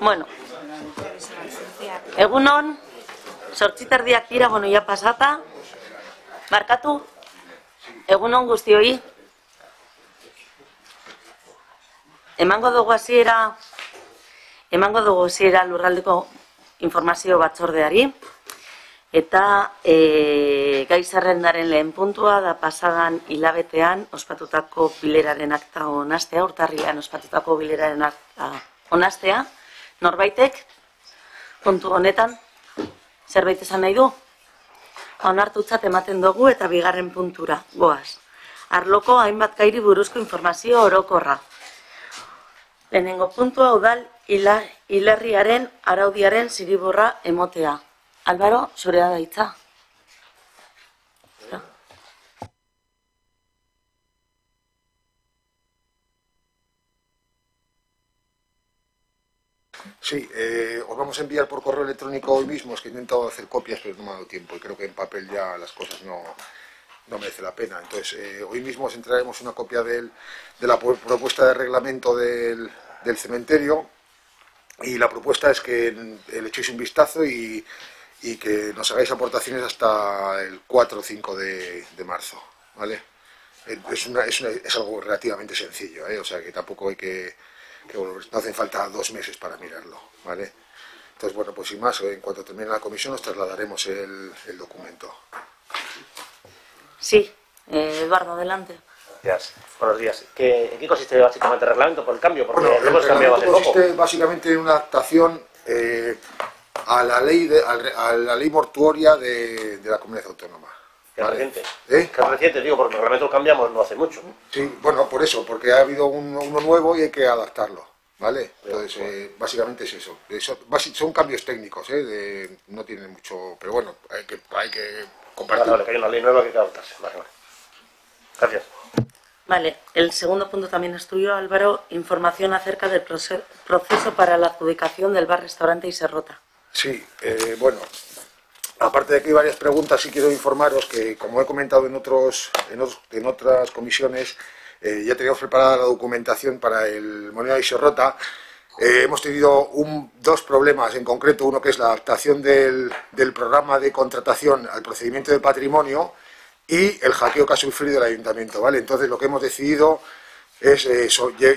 Bueno, egunon, sortziterdiak dira, bueno, ya pasata, barkatu, egunon guztioi, emango dugu hasiera, emango dugu hasiera lurraldeko informazio batzordeari, eta e, gai zerrendaren lehen puntua da pasadan hilabetean ospatutako bileraren akta onastea, urtarrilean ospatutako bileraren akta onastea, norbaitek, puntu honetan, zerbait esan nahi du? Onartutzat ematen dugu eta bigarren puntura, goaz. Arloko hainbat gairi buruzko informazio orokorra. Lehenengo puntua udal hila, hilarriaren araudiaren ziriborra emotea. Álvaro, zurea da hitza. Sí, eh, os vamos a enviar por correo electrónico hoy mismo, es que he intentado hacer copias pero no me ha dado tiempo y creo que en papel ya las cosas no, no merece la pena. Entonces, eh, hoy mismo os entregaremos una copia del, de la pu- propuesta de reglamento del, cementerio y la propuesta es que le echéis un vistazo y, que nos hagáis aportaciones hasta el 4 o 5 de, marzo, ¿vale? Es, es algo relativamente sencillo, ¿eh? o sea que tampoco hay que, que volver- no hacen falta dos meses para mirarlo, ¿vale? Entonces, bueno, pues sin más, en cuanto termine la comisión os trasladaremos el, el documento. Sí, eh, Eduardo, adelante. Gracias. Buenos días. ¿Qué, ¿En qué consiste básicamente el reglamento por el cambio? Porque Bueno, lo hemos el cambiado hace poco. consiste básicamente en una adaptación eh, a la ley de, a la ley mortuoria de, de la comunidad autónoma. Que es ¿vale? reciente. ¿Eh? Que es reciente, digo, porque el reglamento lo cambiamos no hace mucho. Sí, bueno, por eso, porque ha habido un- uno nuevo y hay que adaptarlo, ¿vale? Entonces, eh, básicamente es eso. Eso- son cambios técnicos, ¿eh? De- no tienen mucho, pero bueno, hay que, hay que Vale, compartir. vale, que hay una ley nueva que hay que adaptarse. Vale, vale. Gracias. Vale, el segundo punto también es tuyo, Álvaro. Información acerca del proce- proceso para la adjudicación del bar-restaurante Iserrota. Sí, eh, bueno, aparte de que hay varias preguntas, sí quiero informaros que, como he comentado en, otros, en, otras comisiones, eh, ya teníamos preparada la documentación para el Molino de Iserrota. Eh, hemos tenido dos problemas en concreto, uno que es la adaptación del, programa de contratación al procedimiento de patrimonio y el hackeo que ha sufrido el ayuntamiento, ¿vale? Entonces lo que hemos decidido es eh,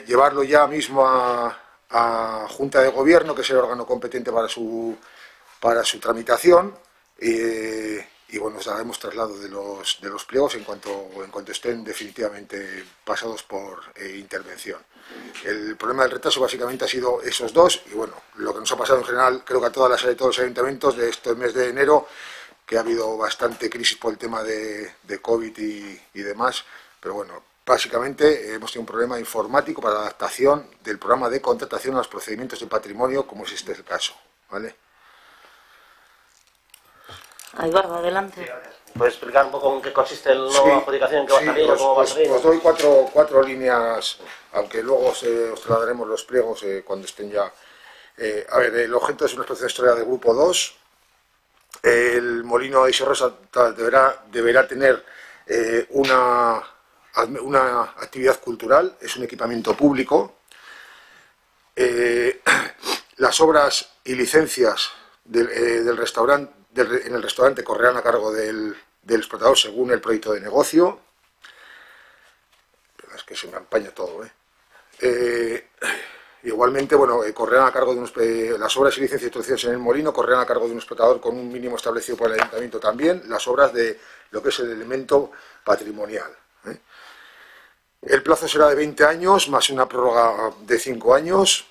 llevarlo ya mismo a, a Junta de Gobierno, que es el órgano competente para su, para su tramitación, eh, y bueno, os daremos traslado de los, de los pliegos en cuanto, en cuanto estén definitivamente pasados por eh, intervención. El problema del retraso básicamente ha sido esos dos, y bueno, lo que nos ha pasado en general, creo que a todas las de todos los ayuntamientos de este mes de enero, que ha habido bastante crisis por el tema de, de COVID y, y demás, pero bueno, básicamente hemos tenido un problema informático para la adaptación del programa de contratación a los procedimientos de patrimonio, como es este el caso, ¿vale? Eduardo, adelante. ¿Puedes explicar un poco en qué consiste la nueva Sí, adjudicación que va a salir o os, cómo va a os- salir? os doy cuatro, cuatro líneas, aunque luego os, eh, os trasladaremos los pliegos eh, cuando estén ya. Eh, a ver, el objeto es una exposición historia de grupo 2. El molino de Iserrosa deberá, deberá tener eh, una, una actividad cultural, es un equipamiento público. Eh, las obras y licencias del, eh, del restaurante, en el restaurante correrán a cargo del, del explotador según el proyecto de negocio. Es que se me empaña todo, ¿eh? Eh, igualmente, bueno, eh, correrán a cargo de unos, eh, las obras y licencias introducidas en el molino correrán a cargo de un explotador con un mínimo establecido por el ayuntamiento también, las obras de lo que es el elemento patrimonial. El plazo será de 20 años, más una prórroga de 5 años.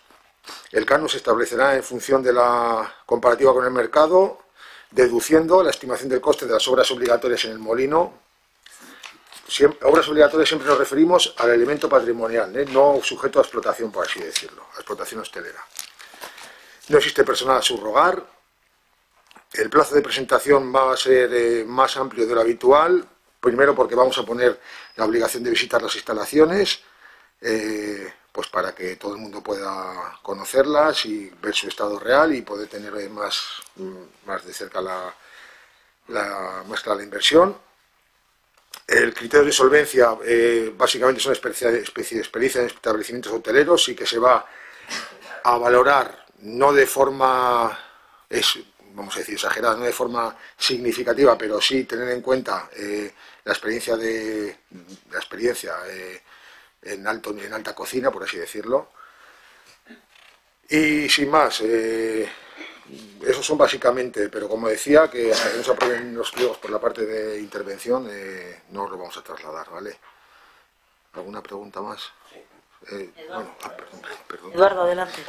El canon se establecerá en función de la comparativa con el mercado, deduciendo la estimación del coste de las obras obligatorias en el molino. Siempre- obras obligatorias siempre nos referimos al elemento patrimonial, ¿eh? no sujeto a explotación, por así decirlo, a explotación hostelera. No existe personal a subrogar. El plazo de presentación va a ser eh, más amplio de lo habitual, primero porque vamos a poner la obligación de visitar las instalaciones, eh, pues para que todo el mundo pueda conocerlas y ver su estado real y poder tener eh, más, mm, más de cerca la, la, más clara la inversión. El criterio de solvencia eh, básicamente son especia- especie de experiencia en establecimientos hoteleros y que se va a valorar no de forma, es, vamos a decir, exagerada, no de forma significativa, pero sí tener en cuenta eh, la experiencia de la experiencia eh, en alto en alta cocina, por así decirlo. Y sin más, eh, esos son básicamente, pero como decía, que hasta que no se aprueben los pliegos por la parte de intervención, no os lo vamos a trasladar, ¿vale? ¿Alguna pregunta más? bueno, ah, Eduardo, adelante.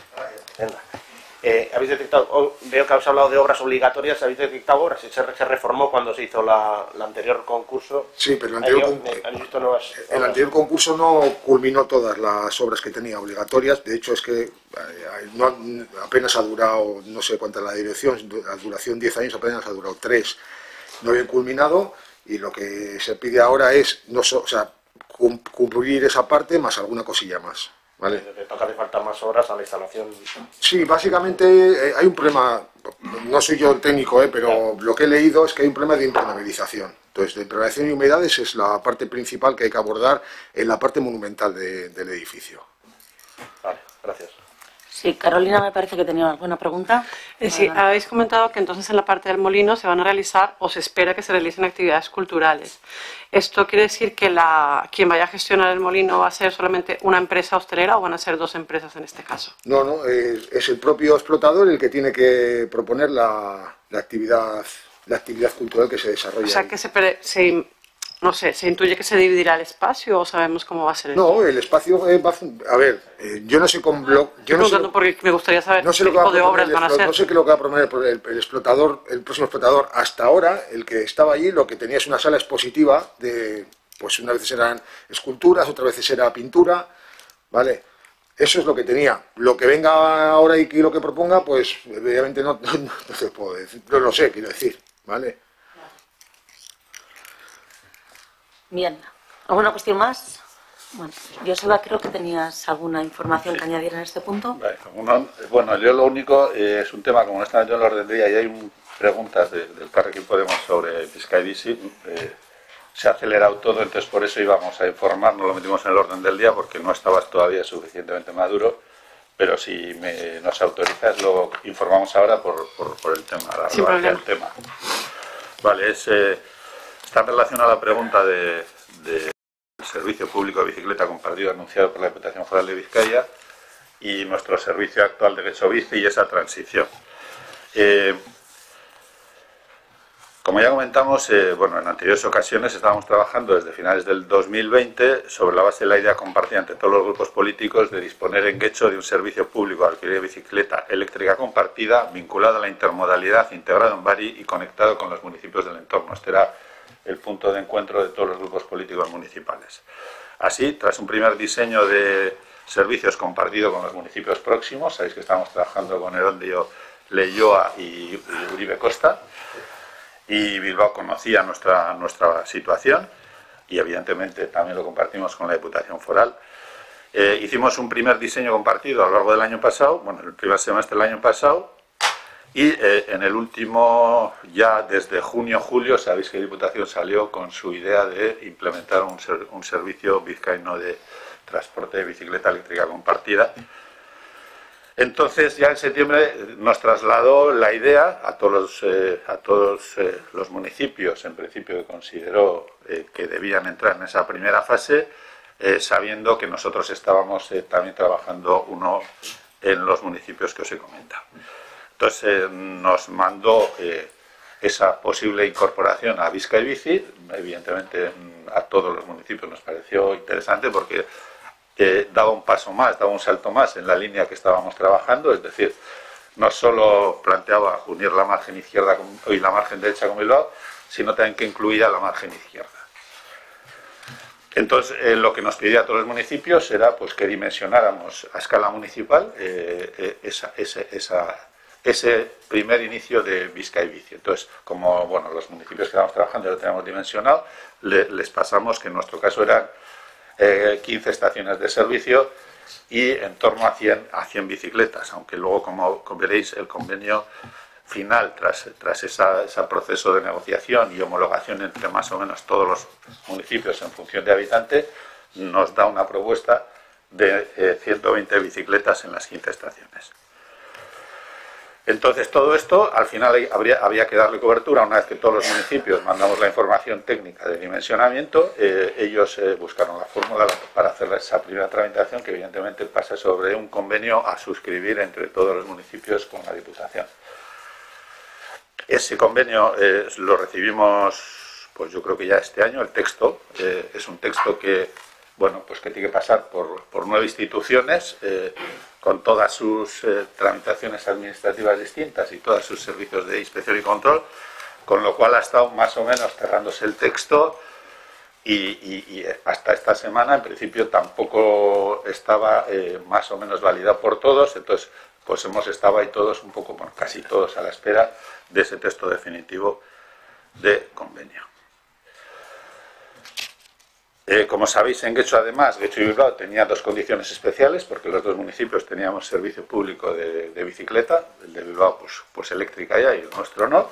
Eh, ¿Habéis detectado, veo que habéis hablado de obras obligatorias, ¿habéis detectado obras? Se, se reformó cuando se hizo la, anterior concurso. Sí, pero el anterior, el anterior concurso no culminó todas las obras que tenía obligatorias. De hecho, es que eh, no, apenas ha durado, no sé cuánta la dirección, la duración 10 años, apenas ha durado 3. No habían culminado y lo que se pide ahora es no o sea, cumplir esa parte más alguna cosilla más. ¿Vale? Te toca de falta más horas a la instalación. Sí, básicamente eh, hay un problema, no soy yo el técnico, eh, pero lo que he leído es que hay un problema de impermeabilización. Entonces, de impermeabilización y humedades es la parte principal que hay que abordar en la parte monumental del edificio. Vale, gracias. Sí, Carolina me parece que tenía alguna pregunta. Eh, sí, habéis comentado que entonces en la parte del molino se van a realizar o se espera que se realicen actividades culturales. ¿Esto quiere decir que la, quien vaya a gestionar el molino va a ser solamente una empresa hostelera o van a ser dos empresas en este caso? No, no, es, el propio explotador el que tiene que proponer la, actividad la actividad cultural que se desarrolla. O sea, que se, se no sé, ¿se intuye que se dividirá el espacio o sabemos cómo va a ser? No, el espacio eh, va a... A ver, eh, yo no sé con blog... Yo no sé, porque me gustaría saber qué tipo de obras van a ser. No sé qué lo que va a proponer el, el, explotador, el próximo explotador. Hasta ahora, el que estaba allí, lo que tenía es una sala expositiva de... Pues unas veces eran esculturas, otras veces era pintura, ¿vale? Eso es lo que tenía. Lo que venga ahora y lo que proponga, pues obviamente no, no, no se puedo decir. No lo sé, quiero decir, ¿vale? Bien. ¿Alguna cuestión más? Bueno, yo solo creo que tenías alguna información que añadir en este punto. bueno, yo lo único eh, es un tema, como no está en el orden del día y hay preguntas del Carrequín Podemos sobre Vizcay eh, se ha acelerado todo, entonces por eso íbamos a informar, no lo metimos en el orden del día porque no estabas todavía suficientemente maduro, pero si me, nos autorizas lo informamos ahora por, el tema, la Sin del tema. Vale, es... Eh, Está en relación a la pregunta del servicio público de bicicleta compartido anunciado por la Diputación Foral de Vizcaya y nuestro servicio actual de Bici y esa transición. Eh, como ya comentamos, eh, bueno, en anteriores ocasiones estábamos trabajando desde finales del 2020 sobre la base de la idea compartida entre todos los grupos políticos de disponer en Guecho de un servicio público de alquiler de bicicleta eléctrica compartida vinculado a la intermodalidad, integrado en Bari y conectado con los municipios del entorno. Este el punto de encuentro de todos los grupos políticos municipales. Así, tras un primer diseño de servicios compartido con los municipios próximos, sabéis que estamos trabajando con Erondio, Leyoa y, Uribe Costa, y Bilbao conocía nuestra, nuestra situación y evidentemente también lo compartimos con la Diputación Foral. Eh, hicimos un primer diseño compartido a lo largo del año pasado, bueno, el primer semestre del año pasado, y eh, en el último, ya desde junio-julio, sabéis que Diputación salió con su idea de implementar un, servicio vizcaíno de transporte de bicicleta eléctrica compartida. Entonces, ya en septiembre nos trasladó la idea a todos eh, a todos, eh, los municipios, en principio que consideró que debían entrar en esa primera fase, sabiendo que nosotros estábamos también trabajando uno en los municipios que os he comentado. Entonces eh, nos mandó eh, esa posible incorporación a Vizca y Bici, evidentemente mm, a todos los municipios nos pareció interesante porque eh, daba un paso más, daba un salto más en la línea que estábamos trabajando, es decir, no solo planteaba unir la margen izquierda y la margen derecha con Bilbao, sino también que incluía la margen izquierda. Entonces, lo que nos pedía a todos los municipios era pues, que dimensionáramos a escala municipal esa, esa ese primer inicio de Vizca y Bici. Entonces, como bueno, los municipios que estamos trabajando ya lo tenemos dimensionado, les pasamos que en nuestro caso eran 15 eh, estaciones de servicio y en torno a 100, a 100 bicicletas, aunque luego, como, veréis, el convenio final, tras, tras ese proceso de negociación y homologación entre más o menos todos los municipios en función de habitante, nos da una propuesta de 120 eh, bicicletas en las 15 estaciones. Entonces, todo esto, al final habría, había que darle cobertura. Una vez que todos los municipios mandamos la información técnica de dimensionamiento, eh, ellos eh, buscaron la fórmula para hacer esa primera tramitación, que evidentemente pasa sobre un convenio a suscribir entre todos los municipios con la Diputación. Ese convenio eh, lo recibimos, pues yo creo que ya este año, el texto. es un texto que, bueno, pues que tiene que pasar por, por nueve instituciones con todas sus eh, tramitaciones administrativas distintas y todos sus servicios de inspección y control, con lo cual ha estado más o menos cerrándose el texto y, hasta esta semana en principio tampoco estaba eh, más o menos validado por todos, entonces pues hemos estado ahí todos un poco, bueno, casi todos a la espera de ese texto definitivo de convenio. Eh, como sabéis, en Guecho, además, Guecho y Bilbao tenía dos condiciones especiales, porque los dos municipios teníamos servicio público de, bicicleta, el de Bilbao, pues, pues, eléctrica ya, y nuestro no.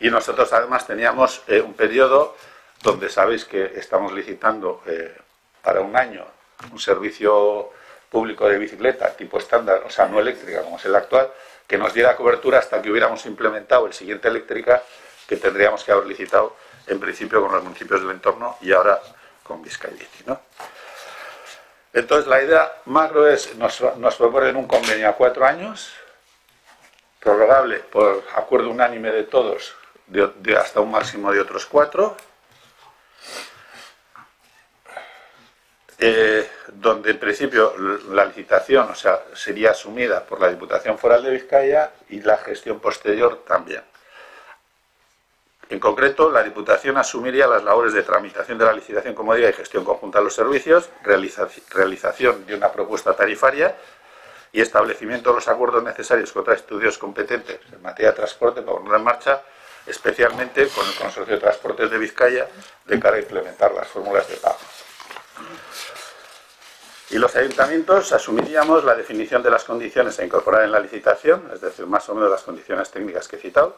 Y nosotros, además, teníamos eh, un periodo donde sabéis que estamos licitando eh, para un año un servicio público de bicicleta tipo estándar, o sea, no eléctrica como es el actual, que nos diera cobertura hasta que hubiéramos implementado el siguiente eléctrica que tendríamos que haber licitado en principio con los municipios del entorno y ahora con Vizcaiti. ¿no? Entonces la idea macro es, nos, nos proponen un convenio a cuatro años, prorrogable por acuerdo unánime de todos de, hasta un máximo de otros cuatro, eh, donde en principio la licitación o sea, sería asumida por la Diputación Foral de Vizcaya y la gestión posterior también. En concreto, la Diputación asumiría las labores de tramitación de la licitación, como diga, y gestión conjunta de los servicios, realización de una propuesta tarifaria y establecimiento de los acuerdos necesarios con otros estudios competentes en materia de transporte para poner en marcha, especialmente con el Consorcio de Transportes de Vizcaya, de cara a implementar las fórmulas de pago. Y los ayuntamientos asumiríamos la definición de las condiciones a incorporar en la licitación, es decir, más o menos las condiciones técnicas que he citado,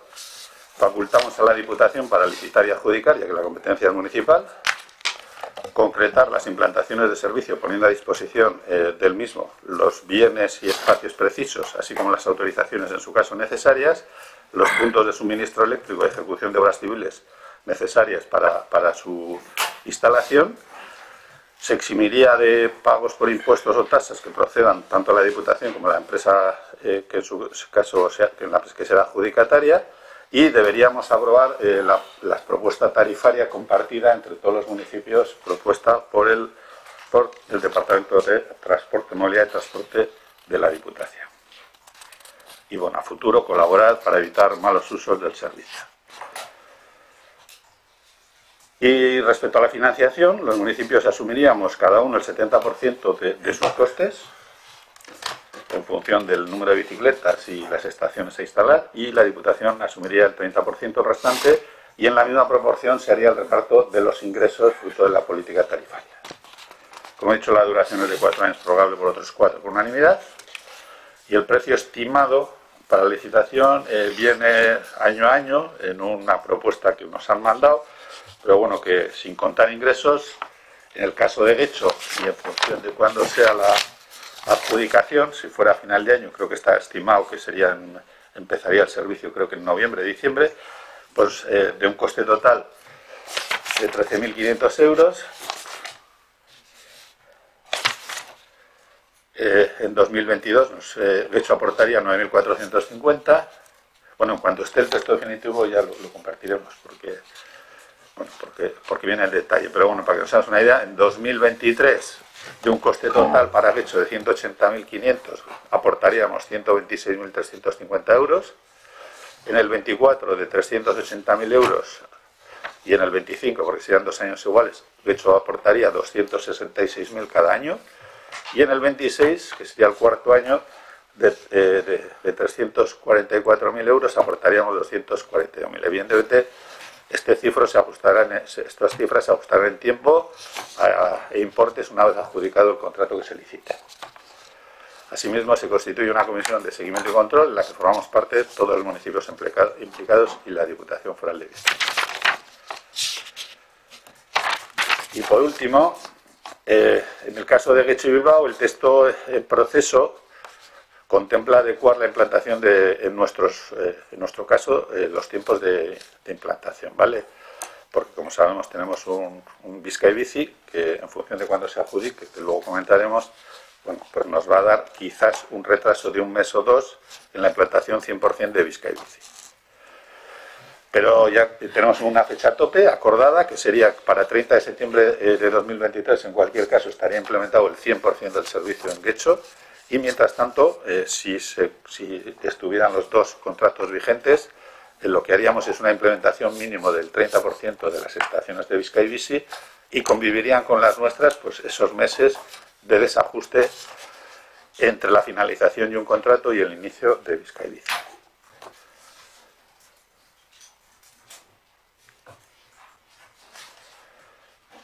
facultamos a la Diputación para licitar y adjudicar, ya que la competencia es municipal, concretar las implantaciones de servicio poniendo a disposición eh, del mismo los bienes y espacios precisos, así como las autorizaciones en su caso necesarias, los puntos de suministro eléctrico y ejecución de obras civiles necesarias para, su instalación, se eximiría de pagos por impuestos o tasas que procedan tanto a la Diputación como a la empresa eh, que en su caso sea, que, que será adjudicataria, y deberíamos aprobar eh, la, propuesta tarifaria compartida entre todos los municipios propuesta por el, por el Departamento de Transporte, Movilidad y Transporte de la Diputación. Y bueno, a futuro colaborar para evitar malos usos del servicio. Y respecto a la financiación, los municipios asumiríamos cada uno el 70% de, de sus costes, en función del número de bicicletas y las estaciones a instalar y la Diputación asumiría el 30% restante y en la misma proporción se haría el reparto de los ingresos fruto de la política tarifaria. Como he dicho, la duración es de cuatro años, probable por otros cuatro por unanimidad y el precio estimado para la licitación eh, viene año a año en una propuesta que nos han mandado, pero bueno, que sin contar ingresos, en el caso de hecho y en función de cuándo sea la adjudicación, si fuera a final de año, creo que está estimado que sería empezaría el servicio creo que en noviembre, diciembre, pues eh, de un coste total de 13.500 euros. Eh, en 2022 nos, eh, de hecho aportaría 9.450. Bueno, en cuanto esté el texto definitivo ya lo, compartiremos porque, bueno, porque, porque viene el detalle. Pero bueno, para que nos hagamos una idea, en 2023 de un coste total para hecho de 180.500, aportaríamos 126.350 euros. En el 24 de 380.000 euros y en el 25, porque serían dos años iguales, de hecho aportaría 266.000 cada año. Y en el 26, que sería el cuarto año, de, eh, de, de 344.000 euros aportaríamos 241.000. Evidentemente, este cifro se estas cifras se ajustarán en tiempo e importes una vez adjudicado el contrato que se licite. Asimismo, se constituye una comisión de seguimiento y control en la que formamos parte todos los municipios implicados y la Diputación Foral de Vizcaya. Y por último, eh, en el caso de Guecho y Bilbao, el texto en proceso contempla adecuar la implantación de, en, nuestros, eh, en nuestro caso, eh, los tiempos de, implantación, ¿vale? Porque, como sabemos, tenemos un, Vizcay Bici que, en función de cuándo se adjudique, que luego comentaremos, bueno, pues nos va a dar quizás un retraso de un mes o dos en la implantación 100% de Vizcay Bici. Pero ya tenemos una fecha tope acordada, que sería para 30 de septiembre eh, de 2023, en cualquier caso estaría implementado el 100% del servicio en Guecho, y mientras tanto, eh, si, si, estuvieran los dos contratos vigentes, eh, lo que haríamos es una implementación mínimo del 30% de las estaciones de Vizcay Bici y convivirían con las nuestras pues, esos meses de desajuste entre la finalización de un contrato y el inicio de Vizcay Bici.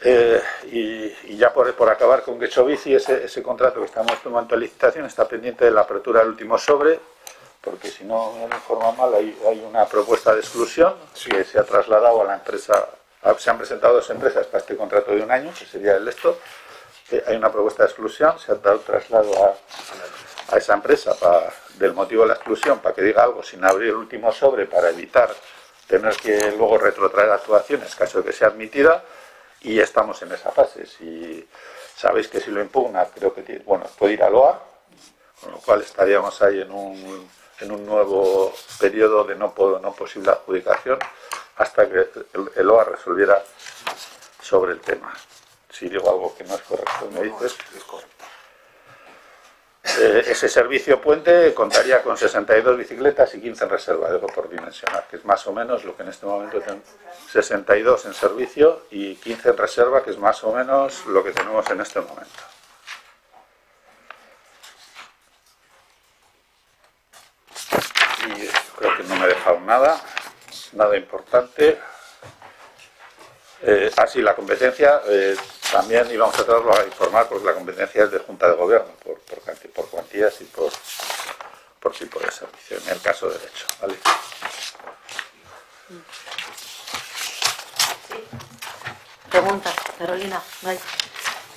Eh, y, ya por, acabar con Gechovici, ese, ese contrato que estamos tomando en licitación está pendiente de la apertura del último sobre, porque si no me informo mal, hay, una propuesta de exclusión que se ha trasladado a la empresa, se han presentado dos empresas para este contrato de un año, que sería el esto, hay una propuesta de exclusión, se ha dado traslado a, a esa empresa para, del motivo de la exclusión, para que diga algo sin abrir el último sobre, para evitar tener que luego retrotraer actuaciones, caso de que sea admitida, y estamos en esa fase. Si sabéis que si lo impugna, creo que bueno, puede ir a LOA, con lo cual estaríamos ahí en un, en un nuevo periodo de no, no posible adjudicación hasta que el, OA resolviera sobre el tema. Si digo algo que no es correcto, me dices. es correcto. Ese servicio puente contaría con 62 bicicletas y 15 en reserva, debo por dimensionar, que es más o menos lo que en este momento tenemos. 62 en servicio y 15 en reserva, que es más o menos lo que tenemos en este momento. Y creo que no me he dejado nada, nada importante. Eh, así, la competencia eh, también íbamos a tratarlo a informar porque la competencia es de Junta de Gobierno, por, por, cuantías y por, por tipo de servicio, en el caso de derecho. ¿vale? Preguntas, Carolina.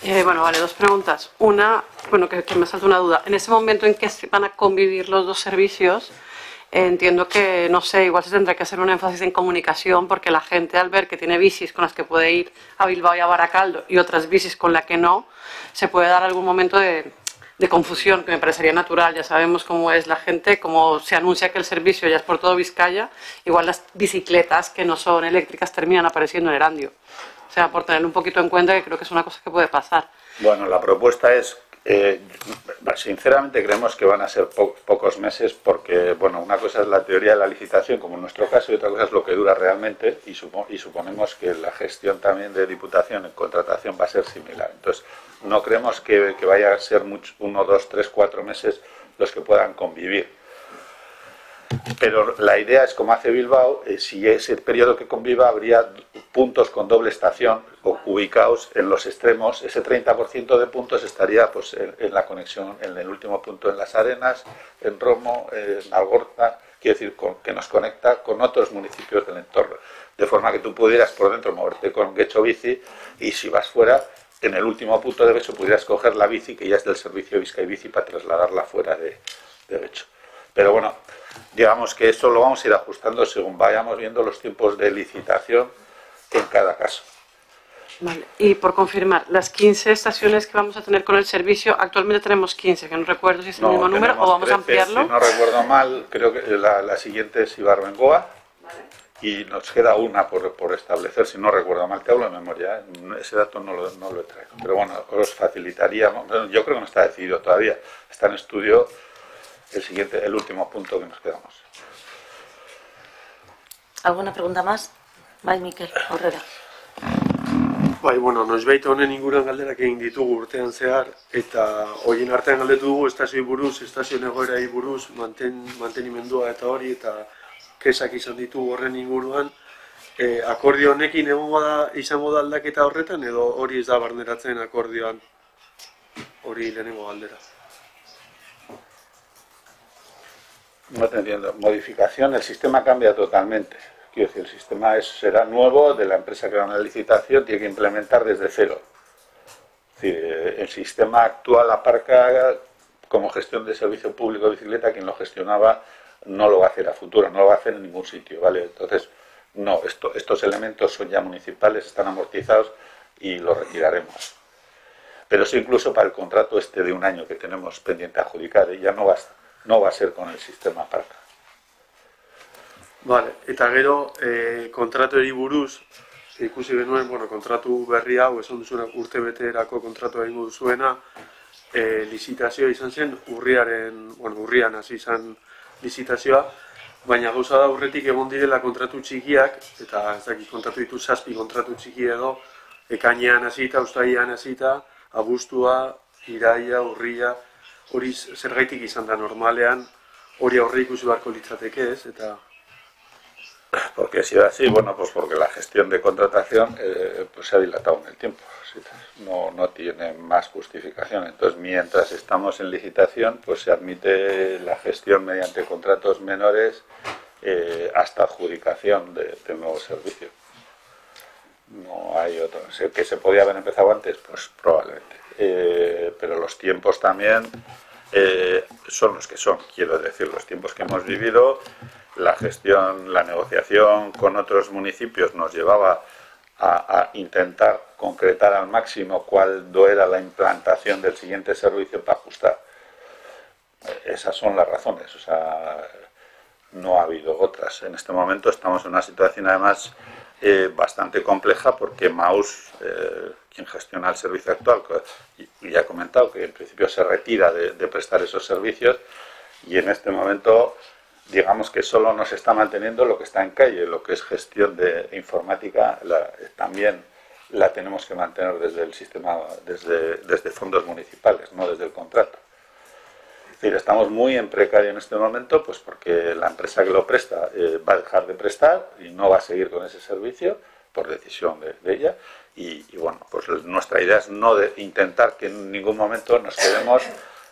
Eh, bueno, vale, dos preguntas. Una, bueno, que, que me salta una duda. En ese momento en que van a convivir los dos servicios, entiendo que, no sé, igual se tendrá que hacer un énfasis en comunicación porque la gente al ver que tiene bicis con las que puede ir a Bilbao y a Baracaldo y otras bicis con las que no, se puede dar algún momento de, confusión que me parecería natural. Ya sabemos cómo es la gente, cómo se anuncia que el servicio ya es por todo Vizcaya, igual las bicicletas que no son eléctricas terminan apareciendo en Erandio. O sea, por tenerlo un poquito en cuenta que creo que es una cosa que puede pasar. Bueno, la propuesta es eh, sinceramente creemos que van a ser pocos meses porque, bueno, una cosa es la teoría de la licitación, como en nuestro caso, y otra cosa es lo que dura realmente, y, suponemos que la gestión también de diputación en contratación va a ser similar. Entonces, no creemos que, vaya a ser uno, dos, tres, cuatro meses los que puedan convivir. Pero la idea es, como hace Bilbao, eh, si ese periodo que conviva habría puntos con doble estación ubicados en los extremos. Ese 30% de puntos estaría pues, en, la conexión, en el último punto en Las Arenas, en Romo, en Algorta, quiere decir que nos conecta con otros municipios del entorno. De forma que tú pudieras por dentro moverte con Gecho Bici y si vas fuera, en el último punto de Gecho pudieras coger la bici que ya es del servicio Vizca y Bici para trasladarla fuera de, de Pero bueno, digamos que esto lo vamos a ir ajustando según vayamos viendo los tiempos de licitación en cada caso. Vale. Y por confirmar, las 15 estaciones que vamos a tener con el servicio, actualmente tenemos 15, que no recuerdo si es el mismo número o vamos a ampliarlo. Si no recuerdo mal, creo que la, siguiente es Ibarbengoa y nos queda una por, por, establecer, si no recuerdo mal, te hablo de memoria, ¿eh? ese dato no lo, no lo he traído. Pero bueno, os facilitaríamos, yo creo que no está decidido todavía, está en estudio el siguiente, el último punto que nos quedamos. ¿Alguna pregunta más? Bai, Mikel, horrela. Bai, bueno, noiz baita honen inguruan galderak egin ditugu urtean zehar, eta horien artean galdetu dugu estazioi buruz, estazio negoerai buruz, manten, mantenimendua eta hori, eta kesak izan ditugu horren inguruan. E, akordio honekin egongo da, izango da aldaketa horretan, edo hori ez da barneratzen akordioan hori lehenengo galdera. No entiendo. Modificación, el sistema cambia totalmente. Quiero decir, el sistema será nuevo de la empresa que va a la licitación, tiene que implementar desde cero. Eh, el sistema actual aparca como gestión de servicio público de bicicleta, quien lo gestionaba no lo va a hacer a futuro, no lo va a hacer en ningún sitio, ¿vale? Entonces, no, esto, estos elementos son ya municipales, están amortizados y los retiraremos. Pero sí incluso para el contrato este de un año que tenemos pendiente adjudicar, ya no va, no va a ser con el sistema parca. Vale, eta gero, e, kontratuari buruz, ikusi genuen, bueno, kontratu berri hau, esan duzuna urte beterako kontratu egingo duzuena, e, lizitazioa izan zen, urriaren, bueno, urrian hasi izan lizitazioa, baina gauza da urretik egon direla kontratu txikiak, eta ez dakit kontratu ditu zazpi kontratu txiki edo, ekainean hasita, ustaian hasita, abustua, iraia, urria, hori zergaitik izan da normalean, hori aurre ikusi beharko litzateke ez, eta Porque ha sido así, bueno, pues porque la gestión de contratación eh, pues se ha dilatado en el tiempo. No, no tiene más justificación. Entonces, mientras estamos en licitación, pues se admite la gestión mediante contratos menores eh, hasta adjudicación de, de nuevo servicio. No hay otro. ¿Que se podía haber empezado antes? Pues probablemente. Eh, pero los tiempos también eh, son los que son. Quiero decir, los tiempos que hemos vivido la gestión, la negociación con otros municipios nos llevaba a, intentar concretar al máximo cuál era la implantación del siguiente servicio para ajustar. Esas son las razones, o sea, no ha habido otras. En este momento estamos en una situación además eh, bastante compleja porque Maus, eh, quien gestiona el servicio actual, ya he comentado que en principio se retira de prestar esos servicios y en este momento digamos que solo nos está manteniendo lo que está en calle, lo que es gestión de informática, también la tenemos que mantener desde el sistema, desde, fondos municipales, no desde el contrato. Es decir, estamos muy en precario en este momento, pues porque la empresa que lo presta eh, va a dejar de prestar y no va a seguir con ese servicio por decisión de, ella. Y, bueno, pues nuestra idea es no intentar que en ningún momento nos quedemos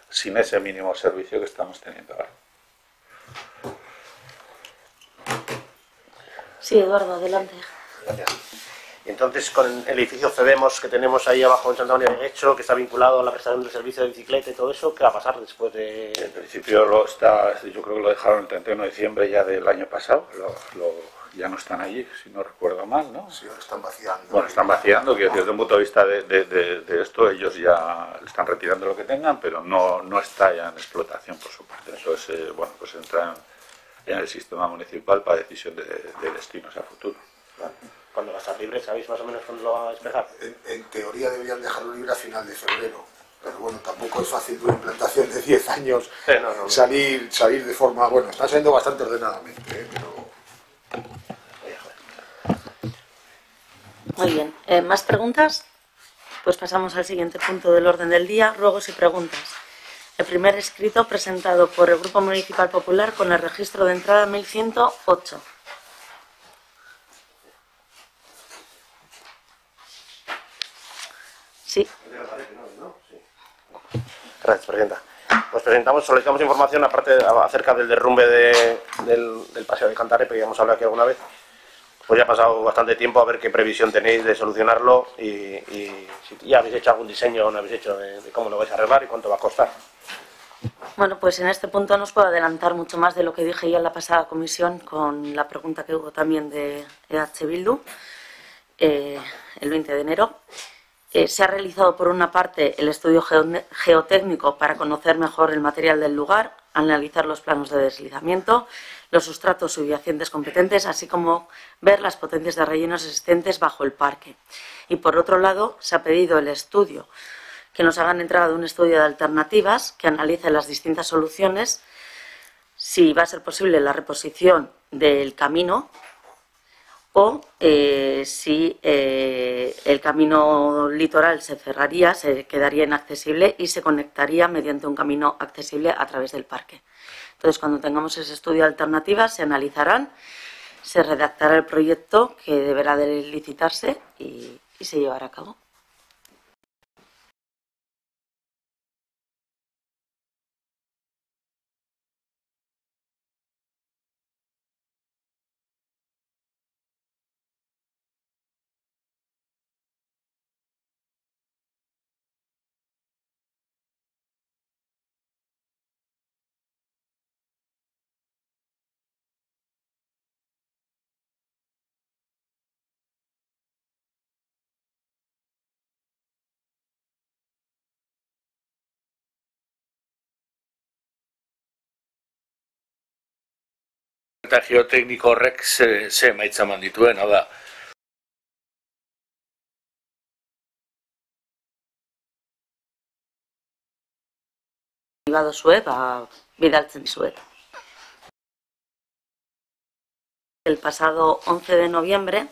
sin ese mínimo servicio que estamos teniendo ahora. Sí, Eduardo, adelante. Gracias. Y entonces, con el edificio Cedemos que tenemos ahí abajo en Santa María de Hecho, que está vinculado a la prestación del servicio de bicicleta y todo eso, ¿qué va a pasar después de...? En principio lo está, yo creo que lo dejaron el 31 de diciembre ya del año pasado, ya no están allí, si no recuerdo mal, ¿no? Sí, lo están vaciando. Bueno, están vaciando, que desde un punto de vista de, esto ellos ya están retirando lo que tengan, pero no, no está ya en explotación por su parte. Entonces, eh, bueno, pues entran en el sistema municipal para decisión de, destinos a futuro. ¿Cuándo va a estar libre? ¿Sabéis más o menos cuándo lo va a despejar? En, teoría deberían dejarlo libre a final de febrero. Pero bueno, tampoco es fácil de una implantación de 10 años salir, salir de forma... Bueno, está saliendo bastante ordenadamente, ¿eh? pero... Muy bien. Eh, ¿Más preguntas? Pues pasamos al siguiente punto del orden del día, ruegos y preguntas. El primer escrito presentado por el Grupo Municipal Popular con el registro de entrada 1108. Sí. Gracias, Presidenta. Pues presentamos, solicitamos información aparte acerca del derrumbe del, Paseo de Cantarepe, que hemos hablado aquí alguna vez. Pues ya ha pasado bastante tiempo a ver qué previsión tenéis de solucionarlo y, si ya habéis hecho algún diseño o no habéis hecho de cómo lo vais a arreglar y cuánto va a costar. Bueno, pues en este punto no os puedo adelantar mucho más de lo que dije ya en la pasada comisión con la pregunta que hubo también de EH Bildu el 20 de enero. Eh, se ha realizado por una parte el estudio geotécnico para conocer mejor el material del lugar, analizar los planos de deslizamiento, los sustratos subyacentes competentes, así como ver las potencias de rellenos existentes bajo el parque. Y por otro lado, se ha pedido el estudio que nos hagan entrada de un estudio de alternativas que analice las distintas soluciones, si va a ser posible la reposición del camino o eh, si eh, el camino litoral se cerraría, se quedaría inaccesible y se conectaría mediante un camino accesible a través del parque. Entonces, cuando tengamos ese estudio de alternativas, se analizarán, se redactará el proyecto que deberá de licitarse y se llevará a cabo. Geotekniko horrek ze, ze emaitza eman dituen, hau da, baduzue, ba, bidaltzen dizuet. El pasado 11 de noviembre,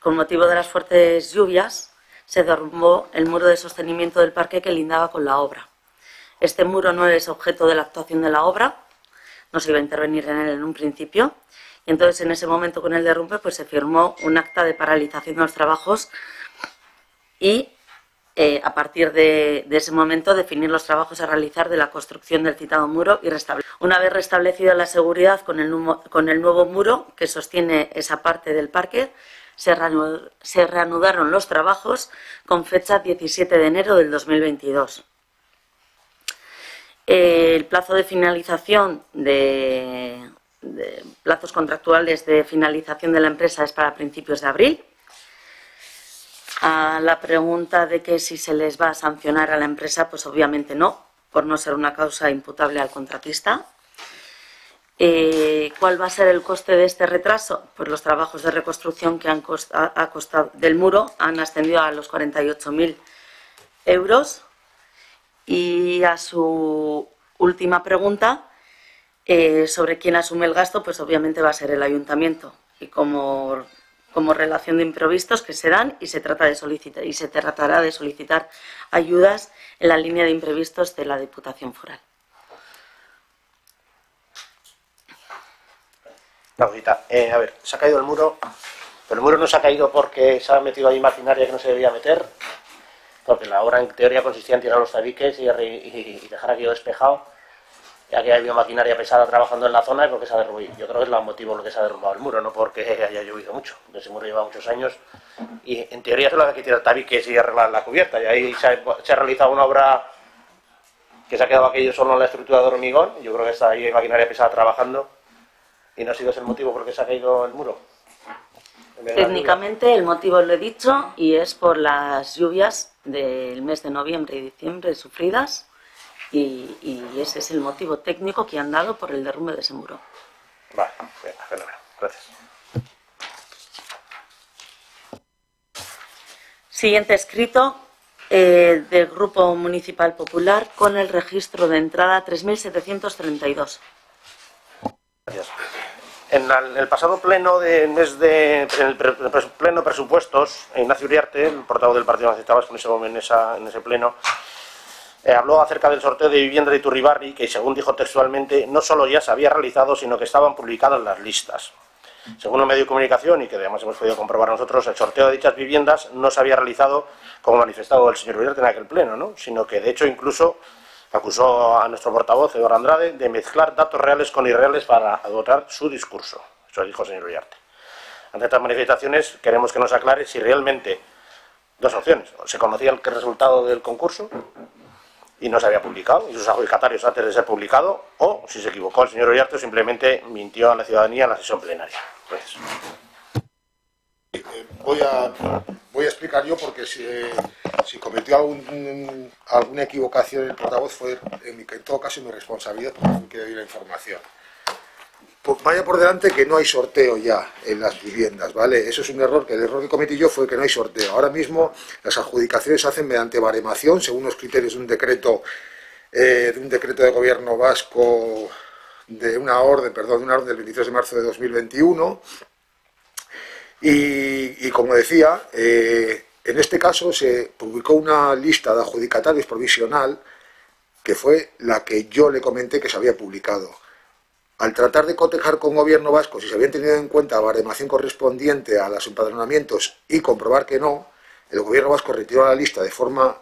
con motivo de las fuertes lluvias, se derrumbó el muro de sostenimiento del parque que lindaba con la obra. Este muro no es objeto de la actuación de la obra, no se iba a intervenir en él en un principio, y entonces en ese momento con el derrumbe pues se firmó un acta de paralización de los trabajos y eh, a partir de, ese momento definir los trabajos a realizar de la construcción del citado muro y restablecer. Una vez restablecida la seguridad con el, con el nuevo muro que sostiene esa parte del parque, se, se reanudaron los trabajos con fecha 17 de enero del 2022. El plazo de finalización de, plazos contractuales de finalización de la empresa es para principios de abril. A la pregunta de que si se les va a sancionar a la empresa, pues obviamente no, por no ser una causa imputable al contratista. Eh, ¿Cuál va a ser el coste de este retraso? Pues los trabajos de reconstrucción que han costa- ha costado del muro han ascendido a los 48.000 euros. Y a su última pregunta, eh, sobre quién asume el gasto, pues obviamente va a ser el ayuntamiento. Y como, como relación de imprevistos que se dan y se trata de solicitar y se tratará de solicitar ayudas en la línea de imprevistos de la Diputación Foral. Cosita. Eh, a ver, se ha caído el muro, pero el muro no se ha caído porque se ha metido ahí maquinaria que no se debía meter, porque la obra en teoría consistía en tirar los tabiques y, dejar aquello despejado, ya que había maquinaria pesada trabajando en la zona y porque se ha derrumbado. Yo creo que es el motivo por lo que se ha derrumbado el muro, no porque haya llovido mucho. Ese muro lleva muchos años y en teoría solo hay que tirar tabiques y arreglar la cubierta, y ahí se ha, se ha realizado una obra que se ha quedado aquello solo en la estructura de hormigón, yo creo que está ahí maquinaria pesada trabajando. ¿Y no ha sido ese el motivo por el que se ha caído el muro? En vez de la Técnicamente el motivo lo he dicho y es por las lluvias del mes de noviembre y diciembre sufridas y, y ese es el motivo técnico que han dado por el derrumbe de ese muro. Vale. Gracias. Siguiente escrito eh, del Grupo Municipal Popular con el registro de entrada 3732. Gracias. En el pasado pleno de mes de pleno presupuestos, Ignacio Uriarte, el portavoz del Partido Nacionalista Vasco en esa- en ese pleno, eh, habló acerca del sorteo de vivienda de Iturribarri, que según dijo textualmente, no solo ya se había realizado, sino que estaban publicadas las listas. Según un medio de comunicación, y que además hemos podido comprobar nosotros, el sorteo de dichas viviendas no se había realizado como manifestado el señor Uriarte en aquel pleno, ¿no? sino que de hecho incluso acusó a nuestro portavoz, Eduardo Andrade, de mezclar datos reales con irreales para adoptar su discurso. Eso dijo el señor Uriarte. Ante estas manifestaciones, queremos que nos aclare si realmente, dos opciones, se conocía el resultado del concurso y no se había publicado, y sus adjudicatarios antes de ser publicado, o si se equivocó el señor Uriarte o simplemente mintió a la ciudadanía en la sesión plenaria. Gracias. Voy a, voy a explicar yo porque si, eh, si cometió algún, alguna equivocación el portavoz fue en, todo caso mi responsabilidad porque fue la información. Pues vaya por delante que no hay sorteo ya en las viviendas, ¿vale? Eso es un error, que el error que cometí yo fue que no hay sorteo. Ahora mismo las adjudicaciones se hacen mediante baremación según los criterios de un decreto eh, de un decreto de gobierno vasco de una orden, perdón, de una orden del 23 de marzo de 2021 y, como decía, eh, en este caso se publicó una lista de adjudicatarios provisional que fue la que yo le comenté que se había publicado. Al tratar de cotejar con gobierno vasco si se habían tenido en cuenta la baremación correspondiente a los empadronamientos y comprobar que no, el gobierno vasco retiró la lista de forma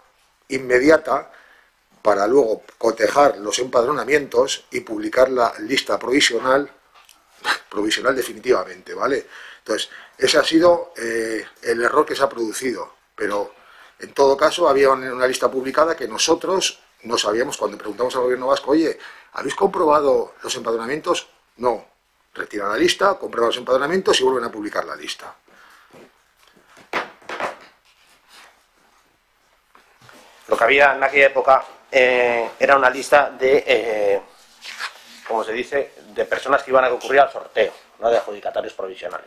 inmediata para luego cotejar los empadronamientos y publicar la lista provisional provisional definitivamente, ¿vale? Entonces, ese ha sido eh, el error que se ha producido, pero en todo caso había una una lista publicada que nosotros no sabíamos cuando preguntamos al gobierno vasco, oye, ¿habéis comprobado los empadronamientos? No. Retiran la lista, comprueban los empadronamientos y vuelven a publicar la lista. Lo que había en aquella época eh, era una lista de, eh, como se dice, de personas que iban a concurrir al sorteo, no de adjudicatarios provisionales.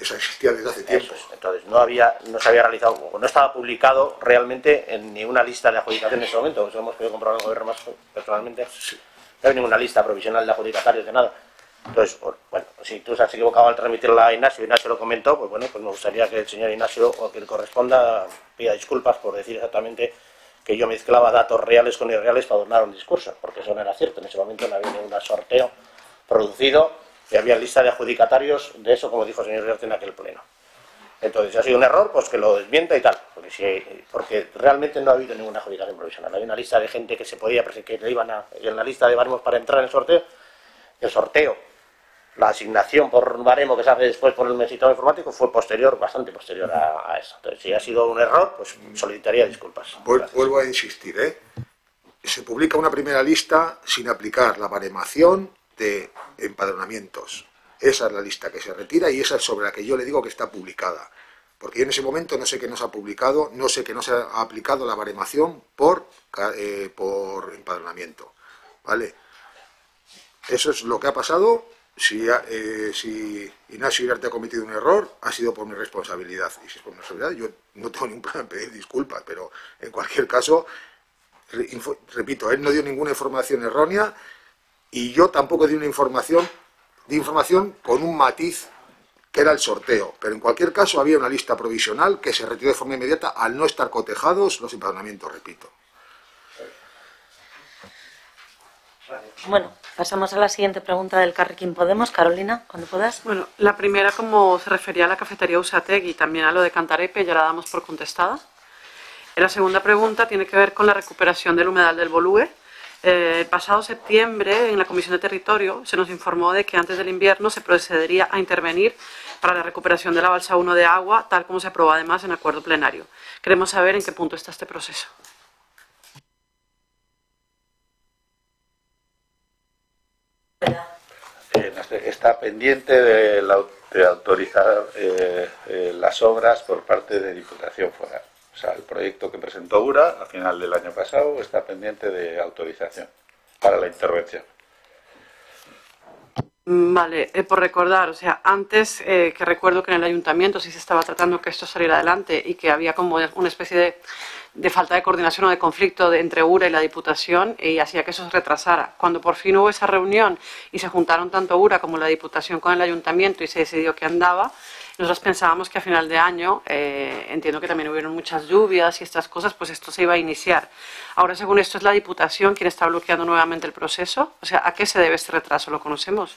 Esa existía desde hace tiempo. Eso es. Entonces, no, había, no se había realizado, no estaba publicado realmente en ninguna lista de adjudicación en ese momento, eso hemos podido comprobar el gobierno más personalmente. No hay ninguna lista provisional de adjudicatarios de nada. Entonces, bueno, si tú se has equivocado al transmitirla a Ignacio, Ignacio lo comentó, pues bueno, pues me gustaría que el señor Ignacio, o que le corresponda, pida disculpas por decir exactamente que yo mezclaba datos reales con irreales para adornar un discurso, porque eso no era cierto. En ese momento no había ningún sorteo producido y había lista de adjudicatarios de eso, como dijo el señor Riarte en aquel pleno. Entonces, si ha sido un error, pues que lo desmienta y tal, porque, si, porque realmente no ha habido ninguna adjudicación provisional. Hay una lista de gente que se podía, que le iban en la lista de baremos para entrar en el sorteo, el sorteo, la asignación por baremo que se hace después por el mesito informático fue posterior, bastante posterior a, eso. Entonces, si ha sido un error, pues solicitaría disculpas. Vuelvo a insistir, ¿eh? Se publica una primera lista sin aplicar la baremación de empadronamientos. Esa es la lista que se retira y esa es sobre la que yo le digo que está publicada. Porque yo en ese momento no sé que no se ha publicado, no sé que no se ha aplicado la baremación por, eh, por empadronamiento. ¿Vale? Eso es lo que ha pasado. Si, eh, si Ignacio ha cometido un error, ha sido por mi responsabilidad. Y si es por mi responsabilidad, yo no tengo ningún problema en pedir disculpas, pero en cualquier caso, repito, él no dio ninguna información errónea y yo tampoco di una información, di información con un matiz que era el sorteo. Pero en cualquier caso había una lista provisional que se retiró de forma inmediata al no estar cotejados los empadronamientos, repito. Bueno, pasamos a la siguiente pregunta del Carrequín Podemos. Carolina, cuando puedas. Bueno, la primera, como se refería a la cafetería Usategui y también a lo de Cantarepe, ya la damos por contestada. La segunda pregunta tiene que ver con la recuperación del humedal del Bolúe. Eh, el pasado septiembre, en la Comisión de Territorio, se nos informó de que antes del invierno se procedería a intervenir para la recuperación de la balsa 1 de agua, tal como se aprobó además en acuerdo plenario. Queremos saber en qué punto está este proceso. Eh, está pendiente de, autorizar eh, las obras por parte de Diputación Foral. O sea, el proyecto que presentó URA a final del año pasado está pendiente de autorización para la intervención. Mm, Vale, eh, por recordar, o sea, antes eh, que recuerdo que en el ayuntamiento sí se estaba tratando que esto saliera adelante y que había como una especie de, de falta de coordinación o de conflicto entre URA y la Diputación y hacía que eso se retrasara. Cuando por fin hubo esa reunión y se juntaron tanto URA como la Diputación con el ayuntamiento y se decidió que andaba, nosotros pensábamos que a final de año, eh, entiendo que también hubieron muchas lluvias y estas cosas, pues esto se iba a iniciar. Ahora, según esto, es la Diputación quien está bloqueando nuevamente el proceso. O sea, ¿a qué se debe este retraso? ¿Lo conocemos?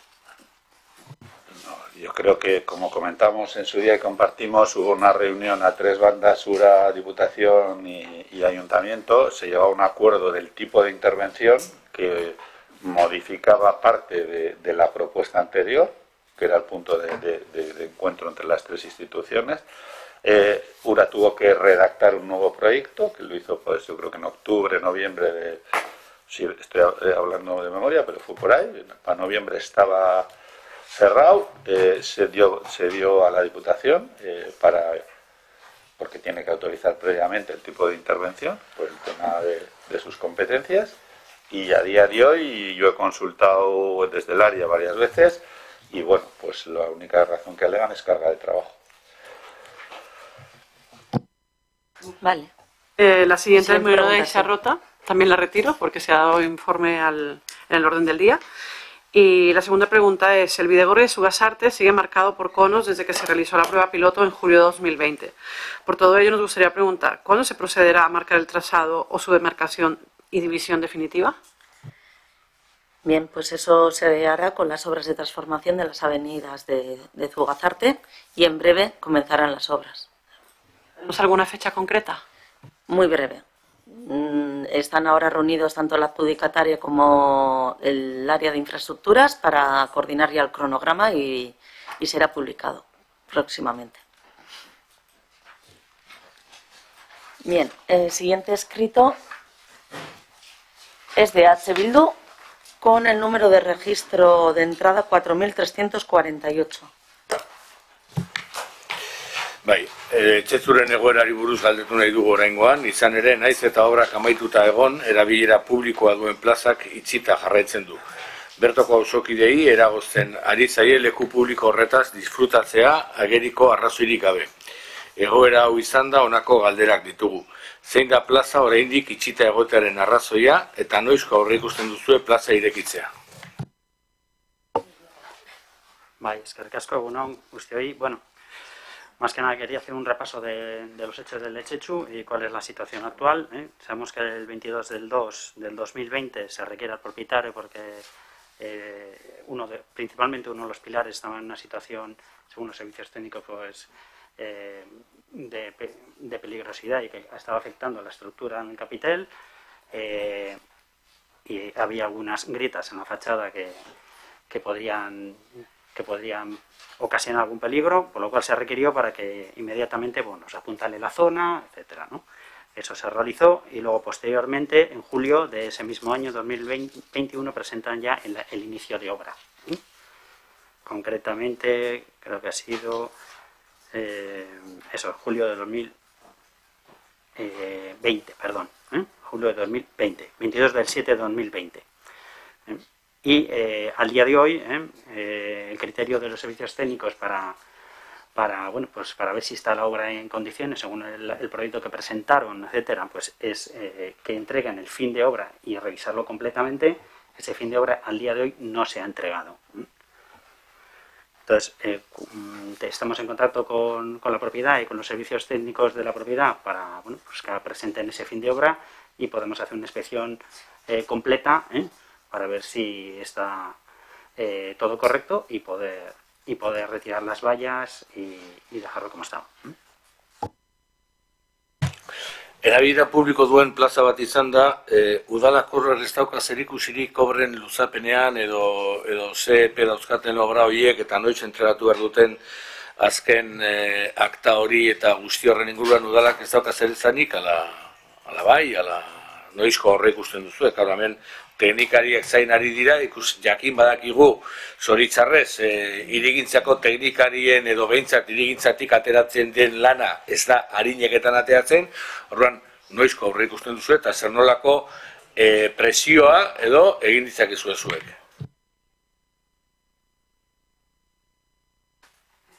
Yo creo que, como comentamos en su día y compartimos, hubo una reunión a tres bandas, URA, Diputación y, Ayuntamiento. Se llegó a un acuerdo del tipo de intervención que modificaba parte de la propuesta anterior, que era el punto de, de- de- encuentro entre las tres instituciones. Eh, URA tuvo que redactar un nuevo proyecto, que lo hizo, pues, yo creo que en octubre, noviembre de, sí, estoy eh, hablando de memoria, pero fue por ahí. Para noviembre estaba cerrado, eh, se, dio, se dio a la Diputación eh, para porque tiene que autorizar previamente el tipo de intervención por el tema de, de sus competencias y a día de hoy yo he consultado desde el área varias veces y bueno, pues la única razón que alegan es carga de trabajo. Vale. Eh, la siguiente del Molino de. Charrota, también la retiro porque se ha dado informe al- en el orden del día. Y la segunda pregunta es, el Videgorri de Sugasarte sigue marcado por conos desde que se realizó la prueba piloto en julio de 2020. Por todo ello nos gustaría preguntar, ¿cuándo se procederá a marcar el trazado o su demarcación y división definitiva? Bien, pues eso se hará con las obras de transformación de las avenidas de, de Zugazarte y en breve comenzarán las obras. ¿Tenemos alguna fecha concreta? Muy breve. Mm, Están ahora reunidos tanto la adjudicataria como el área de infraestructuras para coordinar ya el cronograma y, y será publicado próximamente. Bien, el siguiente escrito es de H. Bildu con el número de registro de entrada 4348. Bai, e, etxezuren egoerari buruz galdetu nahi dugu oraingoan, izan ere naiz eta obrak amaituta egon, erabilera publikoa duen plazak itxita jarraitzen du. bertoko auzokidei eragozten ari zaie leku publiko horretaz disfrutatzea ageriko arrazoirik gabe. Egoera hau izan da honako galderak ditugu. Zein da plaza oraindik itxita egotearen arrazoia eta noizko aurre ikusten duzue plaza irekitzea. Bai, eskerrik asko, egunon, guztioi. Bueno, más que nada quería hacer un repaso de, de los hechos del Lechechu y cuál es la situación actual. ¿eh? Sabemos que el 22 del 2 del 2020 se requiere al propietario porque eh, uno de, principalmente uno de los pilares estaba en una situación, según los servicios técnicos, pues eh, de, pe- de peligrosidad y que estaba afectando la estructura en el capitel. eh, y había algunas grietas en la fachada que, que podrían que podrían ocasionar algún peligro, por lo cual se requirió para que inmediatamente bueno, se apuntale la zona, etcétera, ¿no? Eso se realizó y luego posteriormente, en julio de ese mismo año 2021, presentan ya el, inicio de obra. Concretamente, creo que ha sido eh, eso, julio de 2020, perdón, ¿eh? julio de 2020, 22 del 7 de 2020. ¿eh? Y eh, al día de hoy, ¿eh? Eh, el criterio de los servicios técnicos para, para, bueno, pues para ver si está la obra en condiciones, según el, el proyecto que presentaron, etcétera, pues es eh, que entreguen el fin de obra y revisarlo completamente. Ese fin de obra al día de hoy no se ha entregado. ¿Eh? Entonces, eh, estamos en contacto con, con la propiedad y con los servicios técnicos de la propiedad para bueno, pues que presenten ese fin de obra y podemos hacer una inspección eh, completa ¿eh? para ver si está eh, todo correcto y poder y poder retirar las vallas y, y dejarlo como estaba. Erabida publiko duen plaza bat izan da, e, udalak horre ez dauka zerikusirik obren luzapenean edo, edo ze dauzkaten obra horiek eta noiz entregatu behar duten azken e, akta hori eta guzti horren inguruan udalak ez dauka zer izanik, ala, ala bai, ala noizko horre ikusten duzu, eta hemen teknikariak zain ari dira, ikus, jakin badakigu zoritzarrez, e, irigintzako teknikarien edo behintzat irigintzatik ateratzen den lana ez da harineketan ateratzen, orduan noizko aurre ikusten duzu eta zer nolako e, presioa edo egin ditzakezue zuek.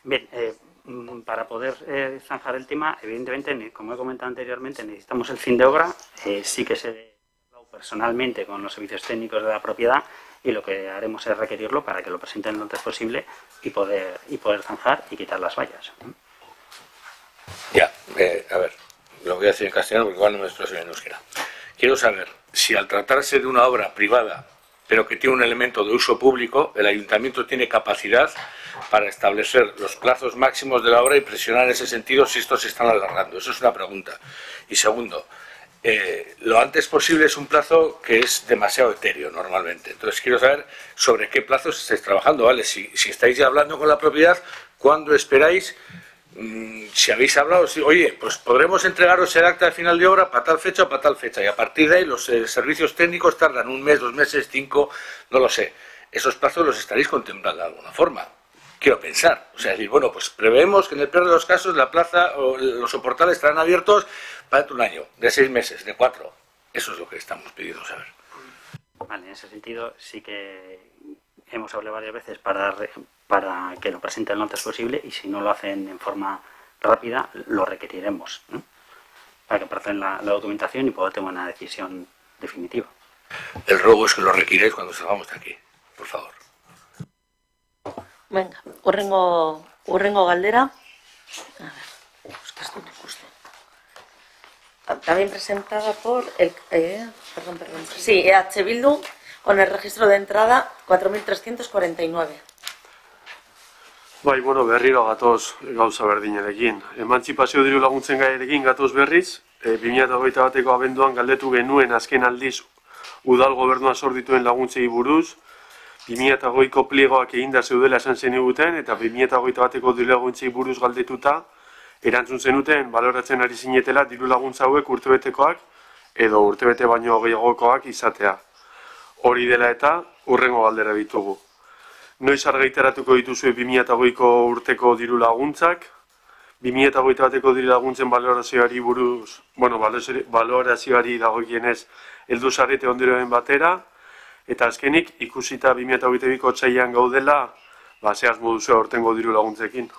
Bien, eh, mm, para poder eh, zanjar el tema, evidentemente, como he comentado anteriormente, necesitamos el fin de obra. eh, sí que se personalmente con los servicios técnicos de la propiedad y lo que haremos es requerirlo para que lo presenten lo antes posible y poder, y poder zanjar y quitar las vallas. Ya, eh, a ver, lo voy a decir en castellano porque igual no me expreso en euskera. Quiero saber si al tratarse de una obra privada, pero que tiene un elemento de uso público, el ayuntamiento tiene capacidad para establecer los plazos máximos de la obra y presionar en ese sentido si estos se están alargando. Eso es una pregunta. Y segundo, eh, lo antes posible es un plazo que es demasiado etéreo normalmente. Entonces quiero saber sobre qué plazos estáis trabajando, ¿vale? Si, si estáis ya hablando con la propiedad, ¿cuándo esperáis? Mm, si habéis hablado, si, oye, pues podremos entregaros el acta de final de obra para tal fecha o para tal fecha. Y a partir de ahí los eh, servicios técnicos tardan un mes, dos meses, cinco, no lo sé. Esos plazos los estaréis contemplando de alguna forma. Quiero pensar. O sea, decir, bueno, pues preveemos que en el peor de los casos la plaza o los soportales estarán abiertos para un año, de seis meses, de cuatro. Eso es lo que estamos pidiendo saber. Vale, en ese sentido sí que hemos hablado varias veces para, para que lo presenten lo antes posible y si no lo hacen en forma rápida, lo requeriremos ¿no? para que presenten la, la documentación y poder tomar una decisión definitiva. El ruego es que lo requiráis cuando salgamos de aquí, por favor. Venga, urrengo, urrengo galdera. A ver, esto no gusta. También presentada por el... eh, perdón, perdón. Sí, EH Bildu, con el registro de entrada 4.349. Bai, bueno, berriro gatoz gauza berdinarekin. Emantzipazio diru laguntzen gaiarekin gatoz berriz, e, 2008 bateko abenduan galdetu genuen azken aldiz udal gobernua sor dituen laguntzei buruz, 2008ko pliegoak eginda zeudela esan zeniguten, eta 2008 bateko diru laguntzei buruz galdetuta, erantzun zenuten, baloratzen ari zinetela diru laguntza hauek urtebetekoak edo urtebete baino gehiagokoak izatea. Hori dela eta, urrengo galdera ditugu. Noiz argitaratuko dituzue 2008ko urteko diru laguntzak, 2008 bateko diru laguntzen balorazioari buruz, bueno, balorazio- balorazioari dagokienez heldu zarete ondiroen batera, Eta azkenik, ikusita 2022ko otsailean gaudela, ba, zehaz moduzu aurtengo diru laguntzekin.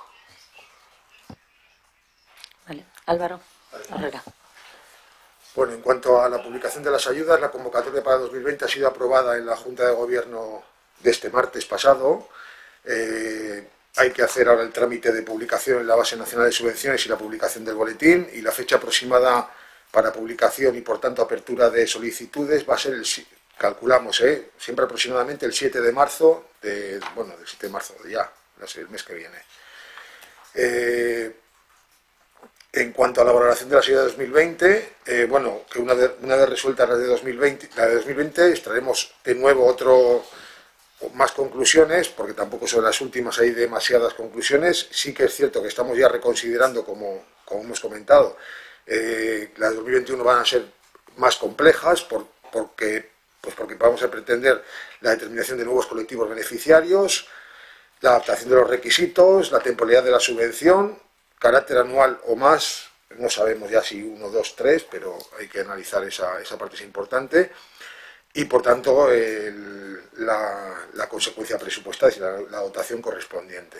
Vale. Álvaro, Herrera. Bueno, en cuanto a la publicación de las ayudas, la convocatoria para 2020 ha sido aprobada en la Junta de Gobierno de este martes pasado. Eh, hay que hacer ahora el trámite de publicación en la base nacional de subvenciones y la publicación del boletín y la fecha aproximada para publicación y por tanto apertura de solicitudes va a ser el calculamos ¿eh? siempre aproximadamente el 7 de marzo de bueno del 7 de marzo de ya no el mes que viene Eh, en cuanto a la valoración de la salida de 2020, eh, bueno, que una vez, una vez resuelta la de 2020, la de 2020 extraeremos de nuevo otro más conclusiones, porque tampoco son las últimas hay demasiadas conclusiones. Sí que es cierto que estamos ya reconsiderando, como, como hemos comentado, eh, las de 2021 van a ser más complejas por- porque, pues porque vamos a pretender la determinación de nuevos colectivos beneficiarios, la adaptación de los requisitos, la temporalidad de la subvención, carácter anual o más, no sabemos ya si uno, dos, tres, pero hay que analizar esa, esa parte es importante, y por tanto la, consecuencia presupuestaria, es decir, la, dotación correspondiente.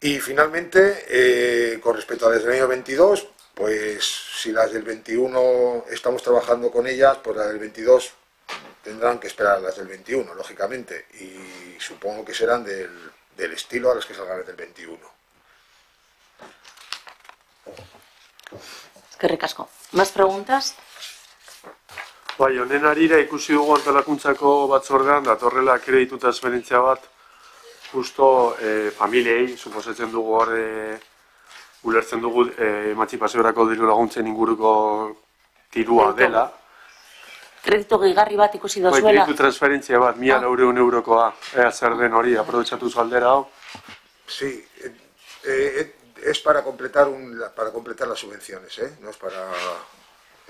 Y finalmente, eh, con respecto a las del año 22, pues si las del 21 estamos trabajando con ellas, pues las del 22 tendrán que esperar las del 21, lógicamente, y supongo que serán del, del estilo a las que salgan las del 21. Es que ricasco. ¿Más preguntas? Bai, honen arira ikusi dugu antolakuntzako batzordean, datorrela kreditu transferentzia bat, justo eh, familiei, suposatzen dugu hor, eh, ulertzen dugu eh, emantzipaziorako diru laguntzen inguruko tirua dela. Kredito gehigarri bat ikusi Bai, dozuela? kreditu transferentzia bat, mila Ah. laureun eurokoa, ea zer den hori, aprobetsatu zu aldera hau. Sí, eh, eh, es para completar, un, para completar las subvenciones, ¿eh? no es para...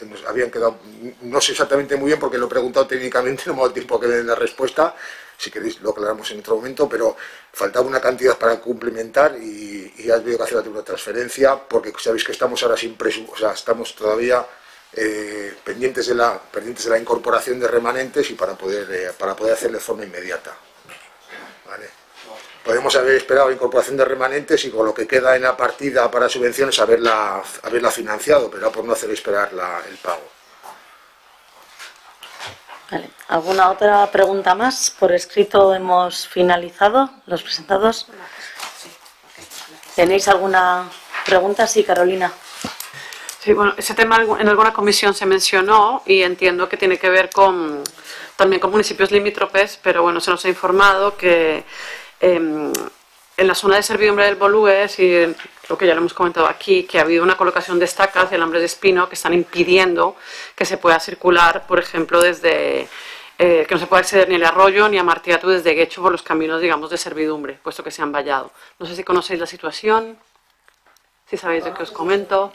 nos habían quedado, no sé exactamente muy bien porque lo he preguntado técnicamente, no me ha dado tiempo que den la respuesta, si queréis lo aclaramos en otro momento, pero faltaba una cantidad para complementar y, y has habido que hacer una transferencia porque sabéis que estamos ahora sin presupuesto, o sea, estamos todavía eh, pendientes, de la, pendientes de la incorporación de remanentes y para poder, eh, para poder hacerlo de forma inmediata. ¿Vale? Podemos haber esperado la incorporación de remanentes y con lo que queda en la partida para subvenciones haberla, haberla financiado, pero por no hacer esperar la- el pago. Vale. ¿Alguna otra pregunta más? Por escrito hemos finalizado los presentados. ¿Tenéis alguna pregunta? Sí, Carolina. Sí, bueno, ese tema en alguna comisión se mencionó y entiendo que tiene que ver con también con municipios limítrofes, pero bueno, se nos ha informado que em, en la zona de servidumbre del Bolúes, y lo que ya lo hemos comentado aquí, que ha habido una colocación de estacas de alambre de espino que están impidiendo que se pueda circular, por ejemplo, desde eh, que no se pueda acceder ni al arroyo ni a Martiatu desde Guecho por los caminos, digamos, de servidumbre, puesto que se han vallado. No sé si conocéis la situación, si sabéis de qué os comento.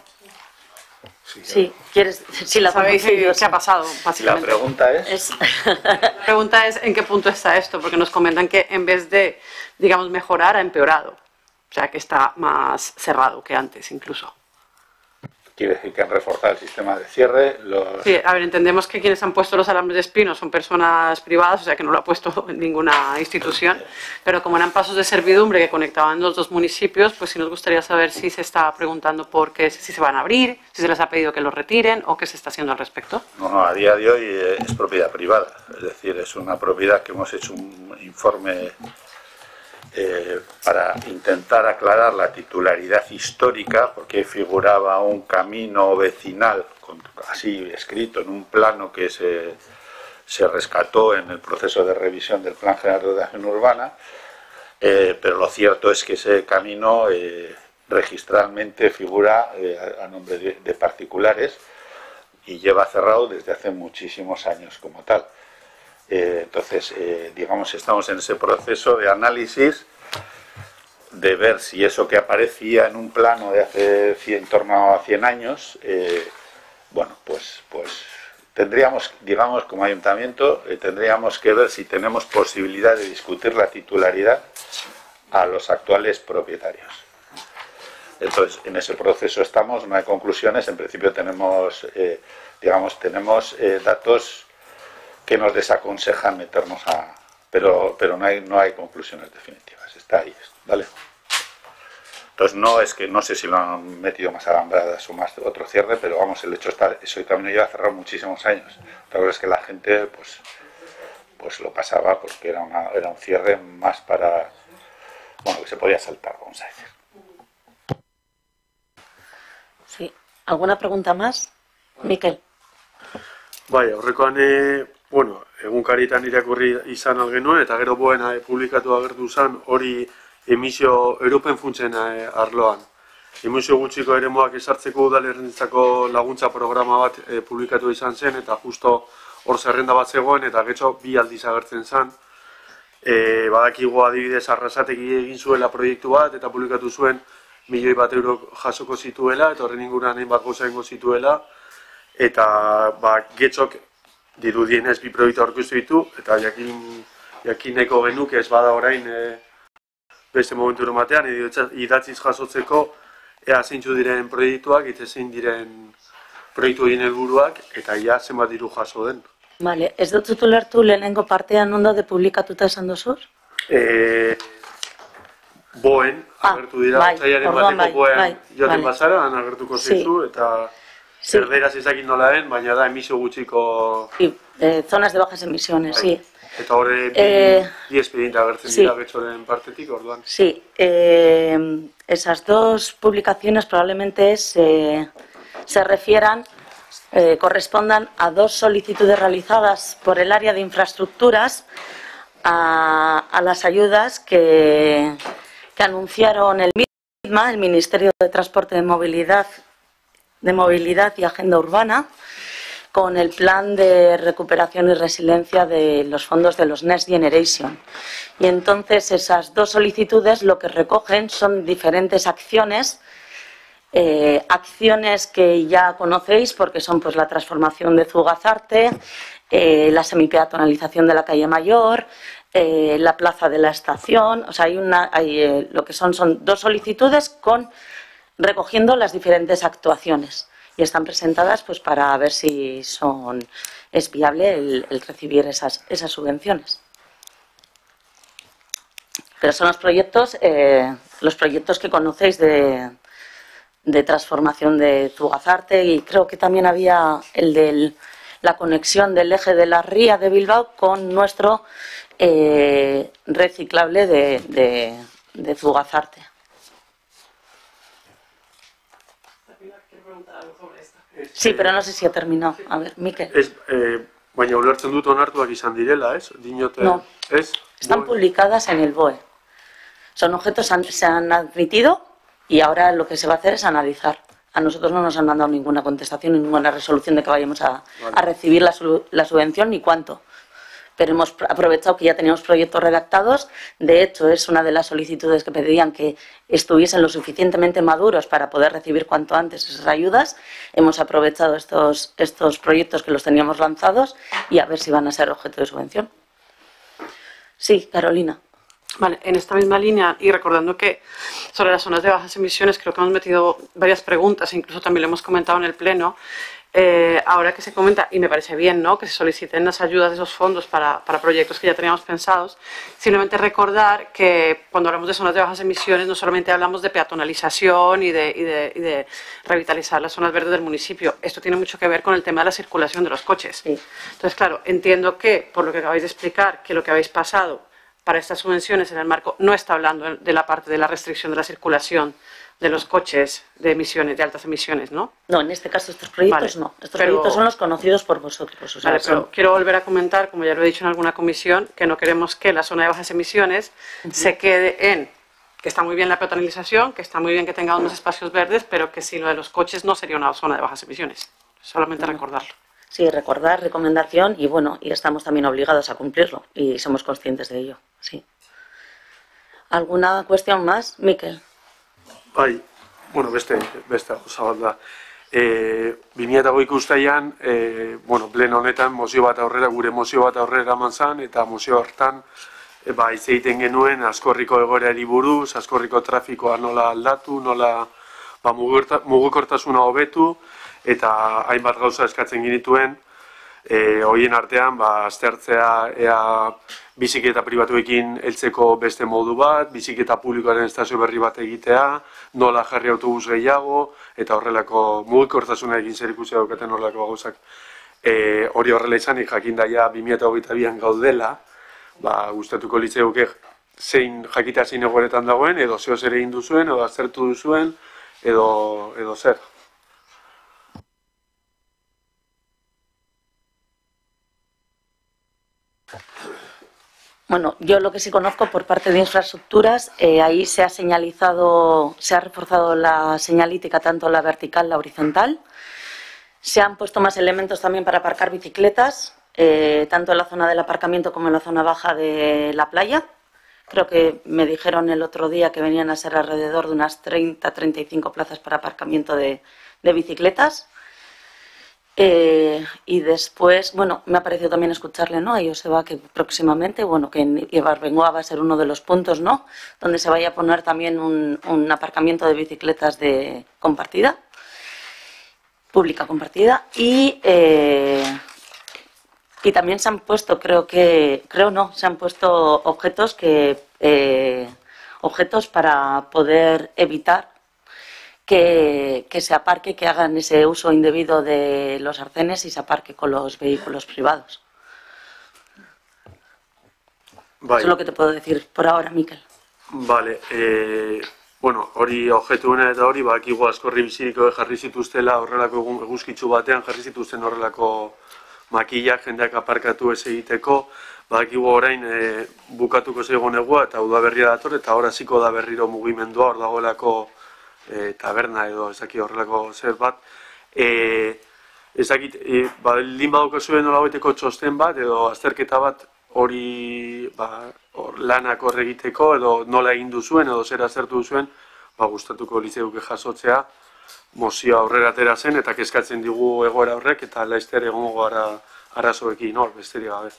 Sí, ¿quieres? Sí, la ¿Sabéis qué, ha pasado, La básicamente? pregunta es, Es... La pregunta es en qué punto está esto, porque nos comentan que en vez de, digamos, mejorar, ha empeorado. O sea, que está más cerrado que antes, incluso. Quiere decir que han reforzado el sistema de cierre, los, Sí, a ver, entendemos que quienes han puesto los alambres de espino son personas privadas, o sea, que no lo ha puesto ninguna institución, pero como eran pasos de servidumbre que conectaban los dos municipios, pues sí nos gustaría saber si se está preguntando por qué, si se van a abrir, si se les ha pedido que los retiren o qué se está haciendo al respecto. No, no, a día de hoy eh, es propiedad privada, es decir, es una propiedad que hemos hecho un informe eh, para intentar aclarar la titularidad histórica, porque figuraba un camino vecinal, así escrito en un plano que se, se rescató en el proceso de revisión del Plan General de Ordenación Urbana, eh, pero lo cierto es que ese camino eh, registralmente figura a, nombre de particulares y lleva cerrado desde hace muchísimos años como tal. Eh, entonces, eh, digamos, estamos en ese proceso de análisis de ver si eso que aparecía en un plano de hace 100, en torno a 100 años, eh, bueno, pues, pues tendríamos, digamos, como ayuntamiento, eh, tendríamos que ver si tenemos posibilidad de discutir la titularidad a los actuales propietarios. Entonces, en ese proceso estamos, no hay conclusiones, en principio tenemos, eh, digamos, tenemos datos que nos desaconsejan meternos a... Pero, pero no, hay, no hay conclusiones definitivas, está ahí, ¿vale? Entonces no es que no sé si lo han metido más alambradas o más otro cierre, pero vamos, el hecho está, eso camino lleva cerrado muchísimos años. Otra cosa es que la gente pues pues lo pasaba porque era, una, era un cierre más para bueno que se podía saltar, vamos a decir. Sí. ¿Alguna pregunta más? Miquel. Bai, aurrekoan, e, bueno, egunkaritan irakurri izan algenuen, eta gero boena e, publikatu agertu zen hori emisio Europen funtzen e, arloan. Emisio gutxiko eremuak esartzeko udalerrentzako laguntza programa bat e, publikatu izan zen, eta justo hor zerrenda bat zegoen, eta getxo bi aldiz agertzen zen. E, badakigu adibidez arrasateki egin zuela proiektu bat, eta publikatu zuen milioi bat euro jasoko zituela, eta horren inguruan hainbat egingo zituela, eta ba, getxok dirudienez bi proiektu aurkeztu ditu, eta jakin, jakineko genuke ez bada orain e, beste momentu batean, edo idatziz jasotzeko ea zeintzu diren proiektuak, eta zein diren proiektu egin helburuak eta ia zenbat diru jaso den. Vale, ez dut zutu lertu lehenengo partean ondo de publikatuta esan dozur? E, boen, Ah, agertu dira, bai, bateko bai, boen bai, joaten vale. bazara, agertuko Sí. zeizu, eta Sí. erderaz ezakin nola den, baina da emisio gutxiko, Sí, eh, zonas de bajas emisiones, sí. eta horre bi, Eh, bi espediente agertzen sí. dira getxoren partetik, orduan. Sí, eh, esas dos publicaciones probablemente se, se refieran, eh, correspondan a dos solicitudes realizadas por el área de infraestructuras a, a las ayudas que, que anunciaron el MIDMA, el Ministerio de Transporte de Movilidad, de Movilidad y Agenda Urbana, con el plan de recuperación y resiliencia de los fondos de los Next Generation. Y entonces esas dos solicitudes lo que recogen son diferentes acciones, eh, acciones que ya conocéis porque son pues la transformación de Zugazarte, eh, la semipeatonalización de la calle Mayor, eh, la plaza de la estación, o sea, hay una, hay, eh, lo que son son dos solicitudes con recogiendo las diferentes actuaciones y están presentadas pues para ver si son es viable el, recibir esas, esas subvenciones. Pero son los proyectos, eh, los proyectos que conocéis de, de transformación de Zugazarte y creo que también había el de la conexión del eje de la ría de Bilbao con nuestro eh, reciclable de, de, de Zugazarte. Sí, pero no sé si ha terminado. A ver, Miquel. Ez, e, baina ulertzen dut onartuak izan direla, ez? Dinote, No. ez? Están publicadas en el BOE. Son objetos que se han admitido y ahora lo que se va a hacer es analizar. A nosotros no nos han mandado ninguna contestación, ninguna resolución de que vayamos a, a recibir la, la subvención ni cuánto. Pero hemos pr- aprovechado que ya teníamos proyectos redactados. De hecho, es una de las solicitudes que pedían que estuviesen lo suficientemente maduros para poder recibir cuanto antes esas ayudas. Hemos aprovechado estos, estos proyectos que los teníamos lanzados y a ver si van a ser objeto de subvención. Sí, Carolina. Vale, en esta misma línea y recordando que sobre las zonas de bajas emisiones creo que hemos metido varias preguntas, incluso también lo hemos comentado en el Pleno. Eh, ahora que se comenta, y me parece bien ¿no? que se soliciten las ayudas de esos fondos para, para proyectos que ya teníamos pensados, simplemente recordar que cuando hablamos de zonas de bajas emisiones no solamente hablamos de peatonalización y de, y de- y de revitalizar las zonas verdes del municipio, esto tiene mucho que ver con el tema de la circulación de los coches. Sí. Entonces, claro, entiendo que, por lo que acabáis de explicar, que lo que habéis pasado para estas subvenciones en el marco no está hablando de la parte de la restricción de la circulación de los coches de emisiones, de altas emisiones, ¿no? No, en este caso estos proyectos Vale, no. Estos pero- proyectos son los conocidos por vosotros. o sea, Vale, son- pero quiero volver a comentar, como ya lo he dicho en alguna comisión, que no queremos que la zona de bajas emisiones se quede en que está muy bien la peatonalización, que está muy bien que tengamos más espacios verdes, pero que si lo de los coches no sería una zona de bajas emisiones. Solamente recordarlo. Sí, recordar, recomendación y bueno, y estamos también obligados a cumplirlo y somos conscientes de ello. Sí. ¿Alguna cuestión más, Miquel? Bai, bueno, beste, beste gauza bat da. E, 2008 ustaian, e, bueno, pleno honetan mozio bat aurrera, gure mozio bat aurrera eman zan, eta mozio hartan, e, ba, egiten genuen askorriko egoerari buruz, askorriko trafikoa nola aldatu, nola ba, mugikortasuna hobetu, eta hainbat gauza eskatzen genituen, E, hoien artean, ba, aztertzea ea biziketa pribatuekin heltzeko beste modu bat, biziketa publikoaren estazio berri bat egitea, nola jarri autobus gehiago, eta horrelako mugikortasuna egin zer ikusi daukaten horrelako gauzak. E, hori horrela izanik jakin daia 2022an gaudela, ba, gustatuko litzeuke zein jakita zein egoeretan dagoen, edo zeo zer egin duzuen, edo aztertu duzuen, edo, edo zer. Bueno, yo lo que sí conozco por parte de infraestructuras, eh, ahí se ha señalizado, se ha reforzado la señalítica tanto la vertical, la horizontal. Se han puesto más elementos también para aparcar bicicletas, eh, tanto en la zona del aparcamiento como en la zona baja de la playa. Creo que me dijeron el otro día que venían a ser alrededor de unas 30-35 plazas para aparcamiento de, de bicicletas. Eh, y después, bueno, me ha parecido también escucharle, ¿no? A Joseba que próximamente, bueno, que en Ibarbengoa va a ser uno de los puntos, ¿no? Donde se vaya a poner también un, un aparcamiento de bicicletas de compartida, pública compartida. Y, eh, y también se han puesto, creo que, creo no, se han puesto objetos que, eh, objetos para poder evitar que, que, se aparque, que hagan ese uso indebido de los arcenes y se aparque con los vehículos privados. Bai. Eso es lo que te puedo decir por ahora, Miquel. Vale, e, bueno, hori objetuena eta hori, bakigu askorri biziriko jarri zituztela horrelako egun eguzkitzu batean, jarri zituzten horrelako makillak jendeak aparkatu ez egiteko, bakigu orain e, bukatuko zeigon egua eta udaberria dator, eta hor hasiko da berriro mugimendua, hor dagoelako e, taberna edo ezaki horrelako zer bat. E, ezakit, e, baldin badauko zuen nolabaiteko txosten bat edo azterketa bat hori ba, hor, lanak hor egiteko edo nola egin duzuen edo zer aztertu duzuen, ba, gustatuko litzeuke jasotzea, mozioa aurrera atera zen eta kezkatzen digu egoera horrek eta laizter egongo gara arazoekin hor, besterik gabe.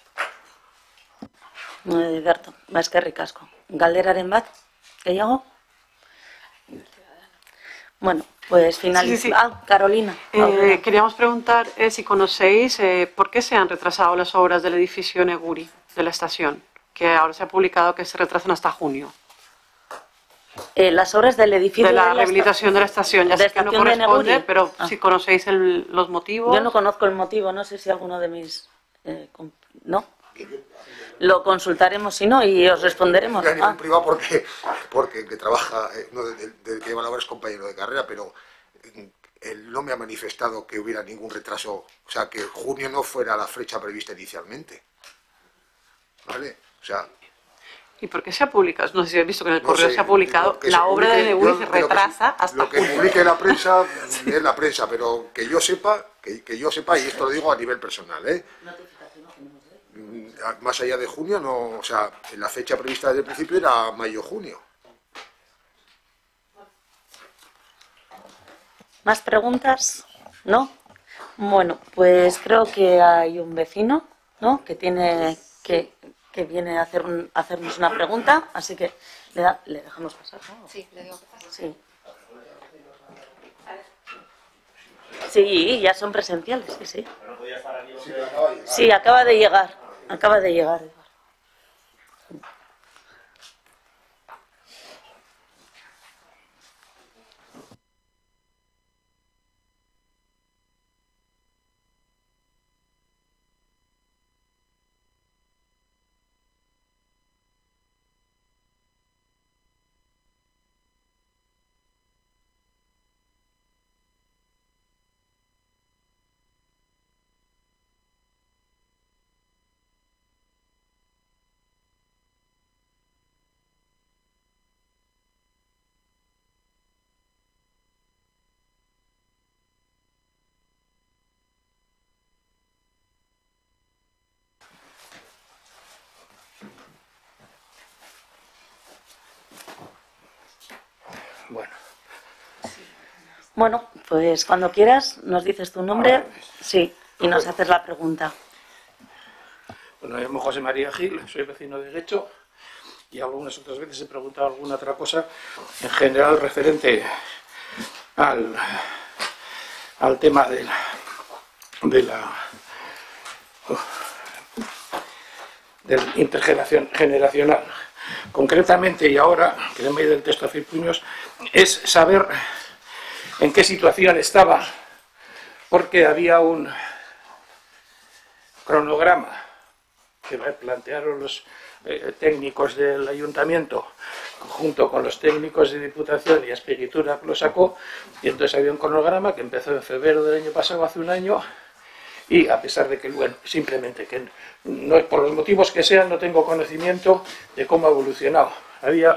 Ederto, ba, eskerrik asko. Galderaren bat, gehiago? Bueno, pues finaliza. Sí, sí. Ah, Carolina. Eh, queríamos preguntar eh, si conocéis eh, por qué se han retrasado las obras del edificio Neguri, de la estación, que ahora se ha publicado que se retrasan hasta junio. Las obras del edificio De la esta- rehabilitación de la estación, ya de sé que no de corresponde, Neguri. pero Ah. si conocéis el- los motivos. Yo no conozco el motivo, no sé si alguno de mis... eh, ¿No? Lo consultaremos si no y os responderemos. a nivel Ah, privado porque, porque el que trabaja, eh, no del del que lleva la obra es compañero de carrera, pero mm, él no me ha manifestado que hubiera ningún retraso, o sea, que junio no fuera la fecha prevista inicialmente. ¿Vale? O sea, ¿Y por qué se ha publicado? No sé si habéis visto que en el no correo sé, se ha publicado la se obra de publique, yo- se lo que retrasa hasta Lo que junio. publique la prensa es la prensa, pero que yo sepa, que, que yo sepa, y esto lo digo a nivel personal, ¿eh? Mm, a- Más allá de junio, no, o sea, la fecha prevista desde el principio era mayo-junio. ¿Más preguntas? ¿No? Bueno, pues creo que hay un vecino, ¿no? Que tiene que, que viene a, hacer un- a hacernos una pregunta, así que le, da- le dejamos pasar. ¿no? Sí, le digo que pase. Sí. Sí, ya son presenciales, sí, sí. Sí, acaba de llegar, acaba de llegar. Bueno, pues cuando quieras nos dices tu nombre, sí, y nos haces la pregunta. Bueno, me llamo José María Gil, soy vecino de Guecho y algunas otras veces he preguntado alguna otra cosa, en general referente al, al tema de la, de la del intergeneracional. Concretamente, y ahora, que me he del texto a puños, es saber en qué situación estaba, porque había un cronograma que plantearon los eh, técnicos del ayuntamiento junto con los técnicos de Diputación y Espiritura que lo sacó, y entonces había un cronograma que empezó en febrero del año pasado, hace un año, y a pesar de que, bueno, simplemente que no, por los motivos que sean, no tengo conocimiento de cómo ha evolucionado. Había,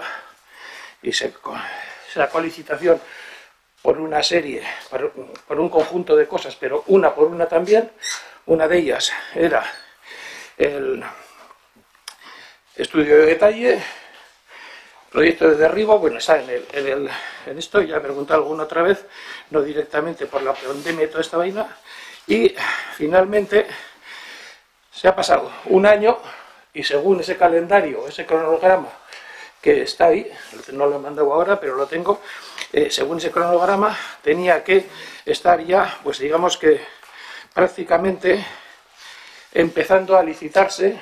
y se sacó licitación por una serie, por, un conjunto de cosas, pero una por una también. Una de ellas era el estudio de detalle, proyecto de derribo, bueno, está en, el, en, esto, ya he preguntado alguna otra vez, no directamente por la pandemia y toda esta vaina, y finalmente se ha pasado un año y según ese calendario, ese cronograma que está ahí, no lo he mandado ahora, pero lo tengo, eh, según ese cronograma tenía que estar ya, pues digamos que prácticamente empezando a licitarse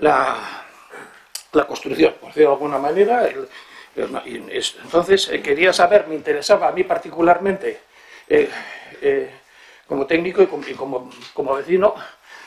la, la construcción, por decirlo de alguna manera. entonces eh, quería saber, me interesaba a mí particularmente, eh, como técnico y como, como, vecino,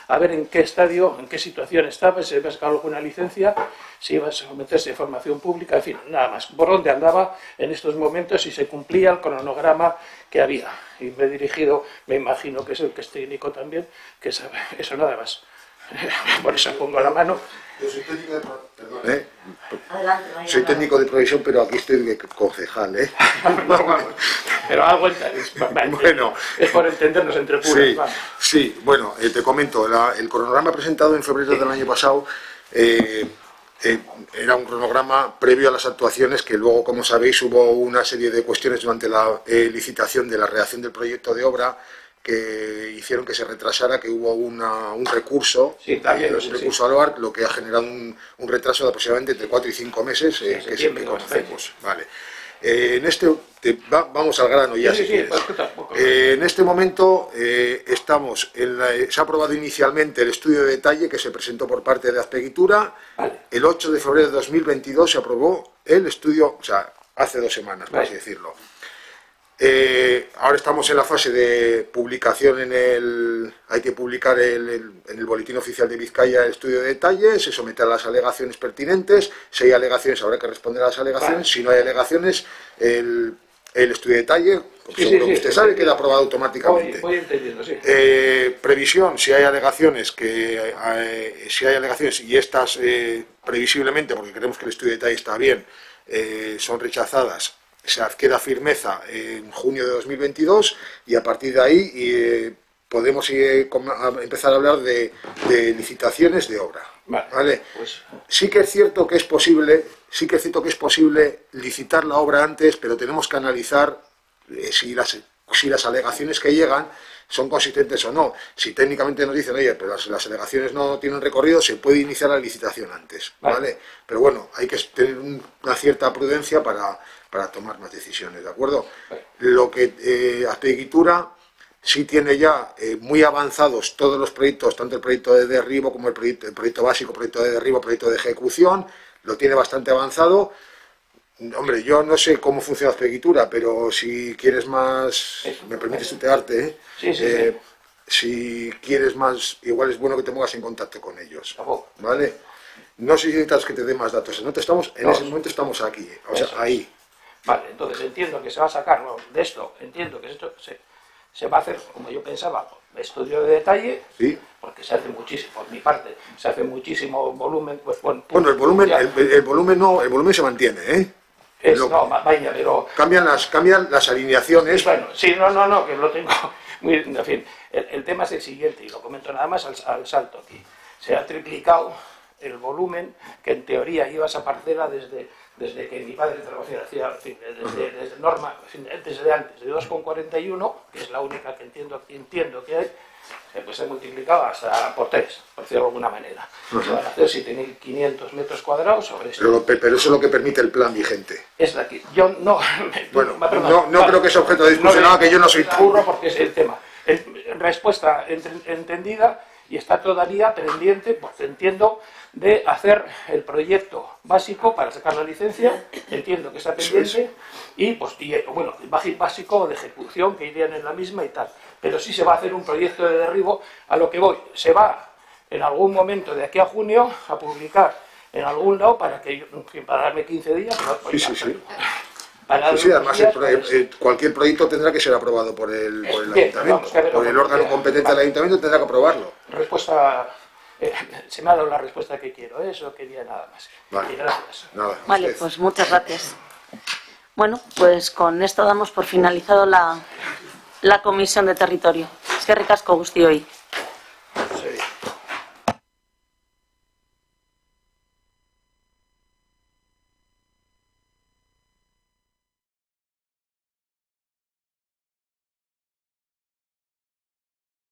a ver en qué estadio, en qué situación estaba, si iba a sacar alguna licencia, si iba a someterse a formación pública, en fin, nada más. Por dónde andaba en estos momentos y se cumplía el cronograma que había. Y me he dirigido, me imagino que es el que es técnico también, que sabe, eso nada más. Por eso pongo la mano. Yo soy técnico de, perdón, ¿eh? soy técnico de provisión, pero aquí estoy de concejal. ¿eh? pero algo es, bueno, es por entendernos entre puros. Sí, bueno, eh, te comento, el cronograma presentado en febrero del año pasado eh, eh, era un cronograma previo a las actuaciones que luego, como sabéis, hubo una serie de cuestiones durante la licitación de la redacción del proyecto de obra que hicieron que se retrasara, que hubo un recurso, sí, también, un recurso al OARC, lo que ha generado un, retraso de aproximadamente entre 4 y 5 meses, eh, que siempre conocemos. Vale. Eh, en este, vamos al grano ya. Sí, pues, eh, en este momento estamos, en se ha aprobado inicialmente el estudio de detalle que se presentó por parte de Azpeguitura. El 8 de febrero de 2022 se aprobó el estudio, o sea, hace dos semanas, por así decirlo. Eh, ahora estamos en la fase de publicación en el... Hay que publicar en el boletín oficial de Vizcaya el estudio de detalle, se somete a las alegaciones pertinentes, si hay alegaciones habrá que responder a las alegaciones, si no hay alegaciones el, estudio de detalle, como usted sabe, queda aprobado automáticamente. Eh, previsión, si hay alegaciones, que eh, si hay alegaciones y estas previsiblemente, porque creemos que el estudio de detalle está bien, son rechazadas se adquiera firmeza en junio de 2022 y a partir de ahí eh, podemos empezar a hablar de, licitaciones de obra. Vale. Pues- sí que es cierto que es posible, sí que es cierto que es posible licitar la obra antes, pero tenemos que analizar eh, si, las, si las alegaciones que llegan son consistentes o no. Si técnicamente nos dicen, oye, pero las, alegaciones no tienen recorrido, se puede iniciar la licitación antes, ¿vale? Pero bueno, hay que tener una cierta prudencia para, para tomar más decisiones, ¿de acuerdo? Lo que eh, Azpeguitura sí tiene ya eh, muy avanzados todos los proyectos, tanto el proyecto de derribo como el proyecto, el proyecto básico, proyecto de derribo, proyecto de ejecución, lo tiene bastante avanzado. Hombre, yo no sé cómo funciona Azpeguitura, pero si quieres más, me permites tutearte, ¿eh? Sí, sí, eh, si quieres más, igual es bueno que te pongas en contacto con ellos, ¿vale? No sé si necesitas que te dé más datos, en, estamos, en ese momento estamos aquí, o sea, ahí. Vale, entonces entiendo que se va a sacar de esto, entiendo que esto se, se, va a hacer, como yo pensaba, estudio de detalle, ¿Sí? porque se hace muchísimo, por mi parte, se hace muchísimo volumen, pues bueno, bueno el volumen, el, volumen no, el volumen se mantiene, ¿eh? no, vaya, pero... Cambian las, cambian las alineaciones. Bueno, sí, no, no, no, que lo tengo muy... En fin, el, tema es el siguiente, y lo comento nada más al, al salto aquí. Se ha triplicado el volumen que en teoría iba a esa parcela desde desde que mi padre trabajaba, desde, desde, norma, desde antes, de 2,41, que es la única que entiendo, entiendo que hay, pues se multiplicaba hasta por 3, por decirlo de alguna manera. Se van a hacer 7.500 metros cuadrados sobre esto. Pero, pero, eso es lo que permite el plan vigente. Es la que yo no... Bueno, no, no creo que sea objeto de discusión, no, que yo no soy burro porque es el tema. En respuesta entendida y está todavía pendiente, pues entiendo, de hacer el proyecto básico para sacar la licencia, entiendo que está pendiente, y pues y, bueno, el básico de ejecución que irían en la misma y tal. Pero sí se va a hacer un proyecto de derribo, a lo que voy, se va en algún momento de aquí a junio a publicar en algún lado para que yo- para darme 15 días. Pues Sí, sí, sí. Para Sí, además el pro- eh, cualquier proyecto tendrá que ser aprobado por el, por el Bien, ayuntamiento. por el órgano competente del ayuntamiento tendrá que aprobarlo. respuesta eh, se me ha dado la respuesta que quiero, ¿eh? eso quería nada más. Vale. Y gracias. Nada. Vale, pues muchas gracias. Bueno, pues con esto damos por finalizado la, la comisión de territorio. Es que ricasco, Gusti, hoy.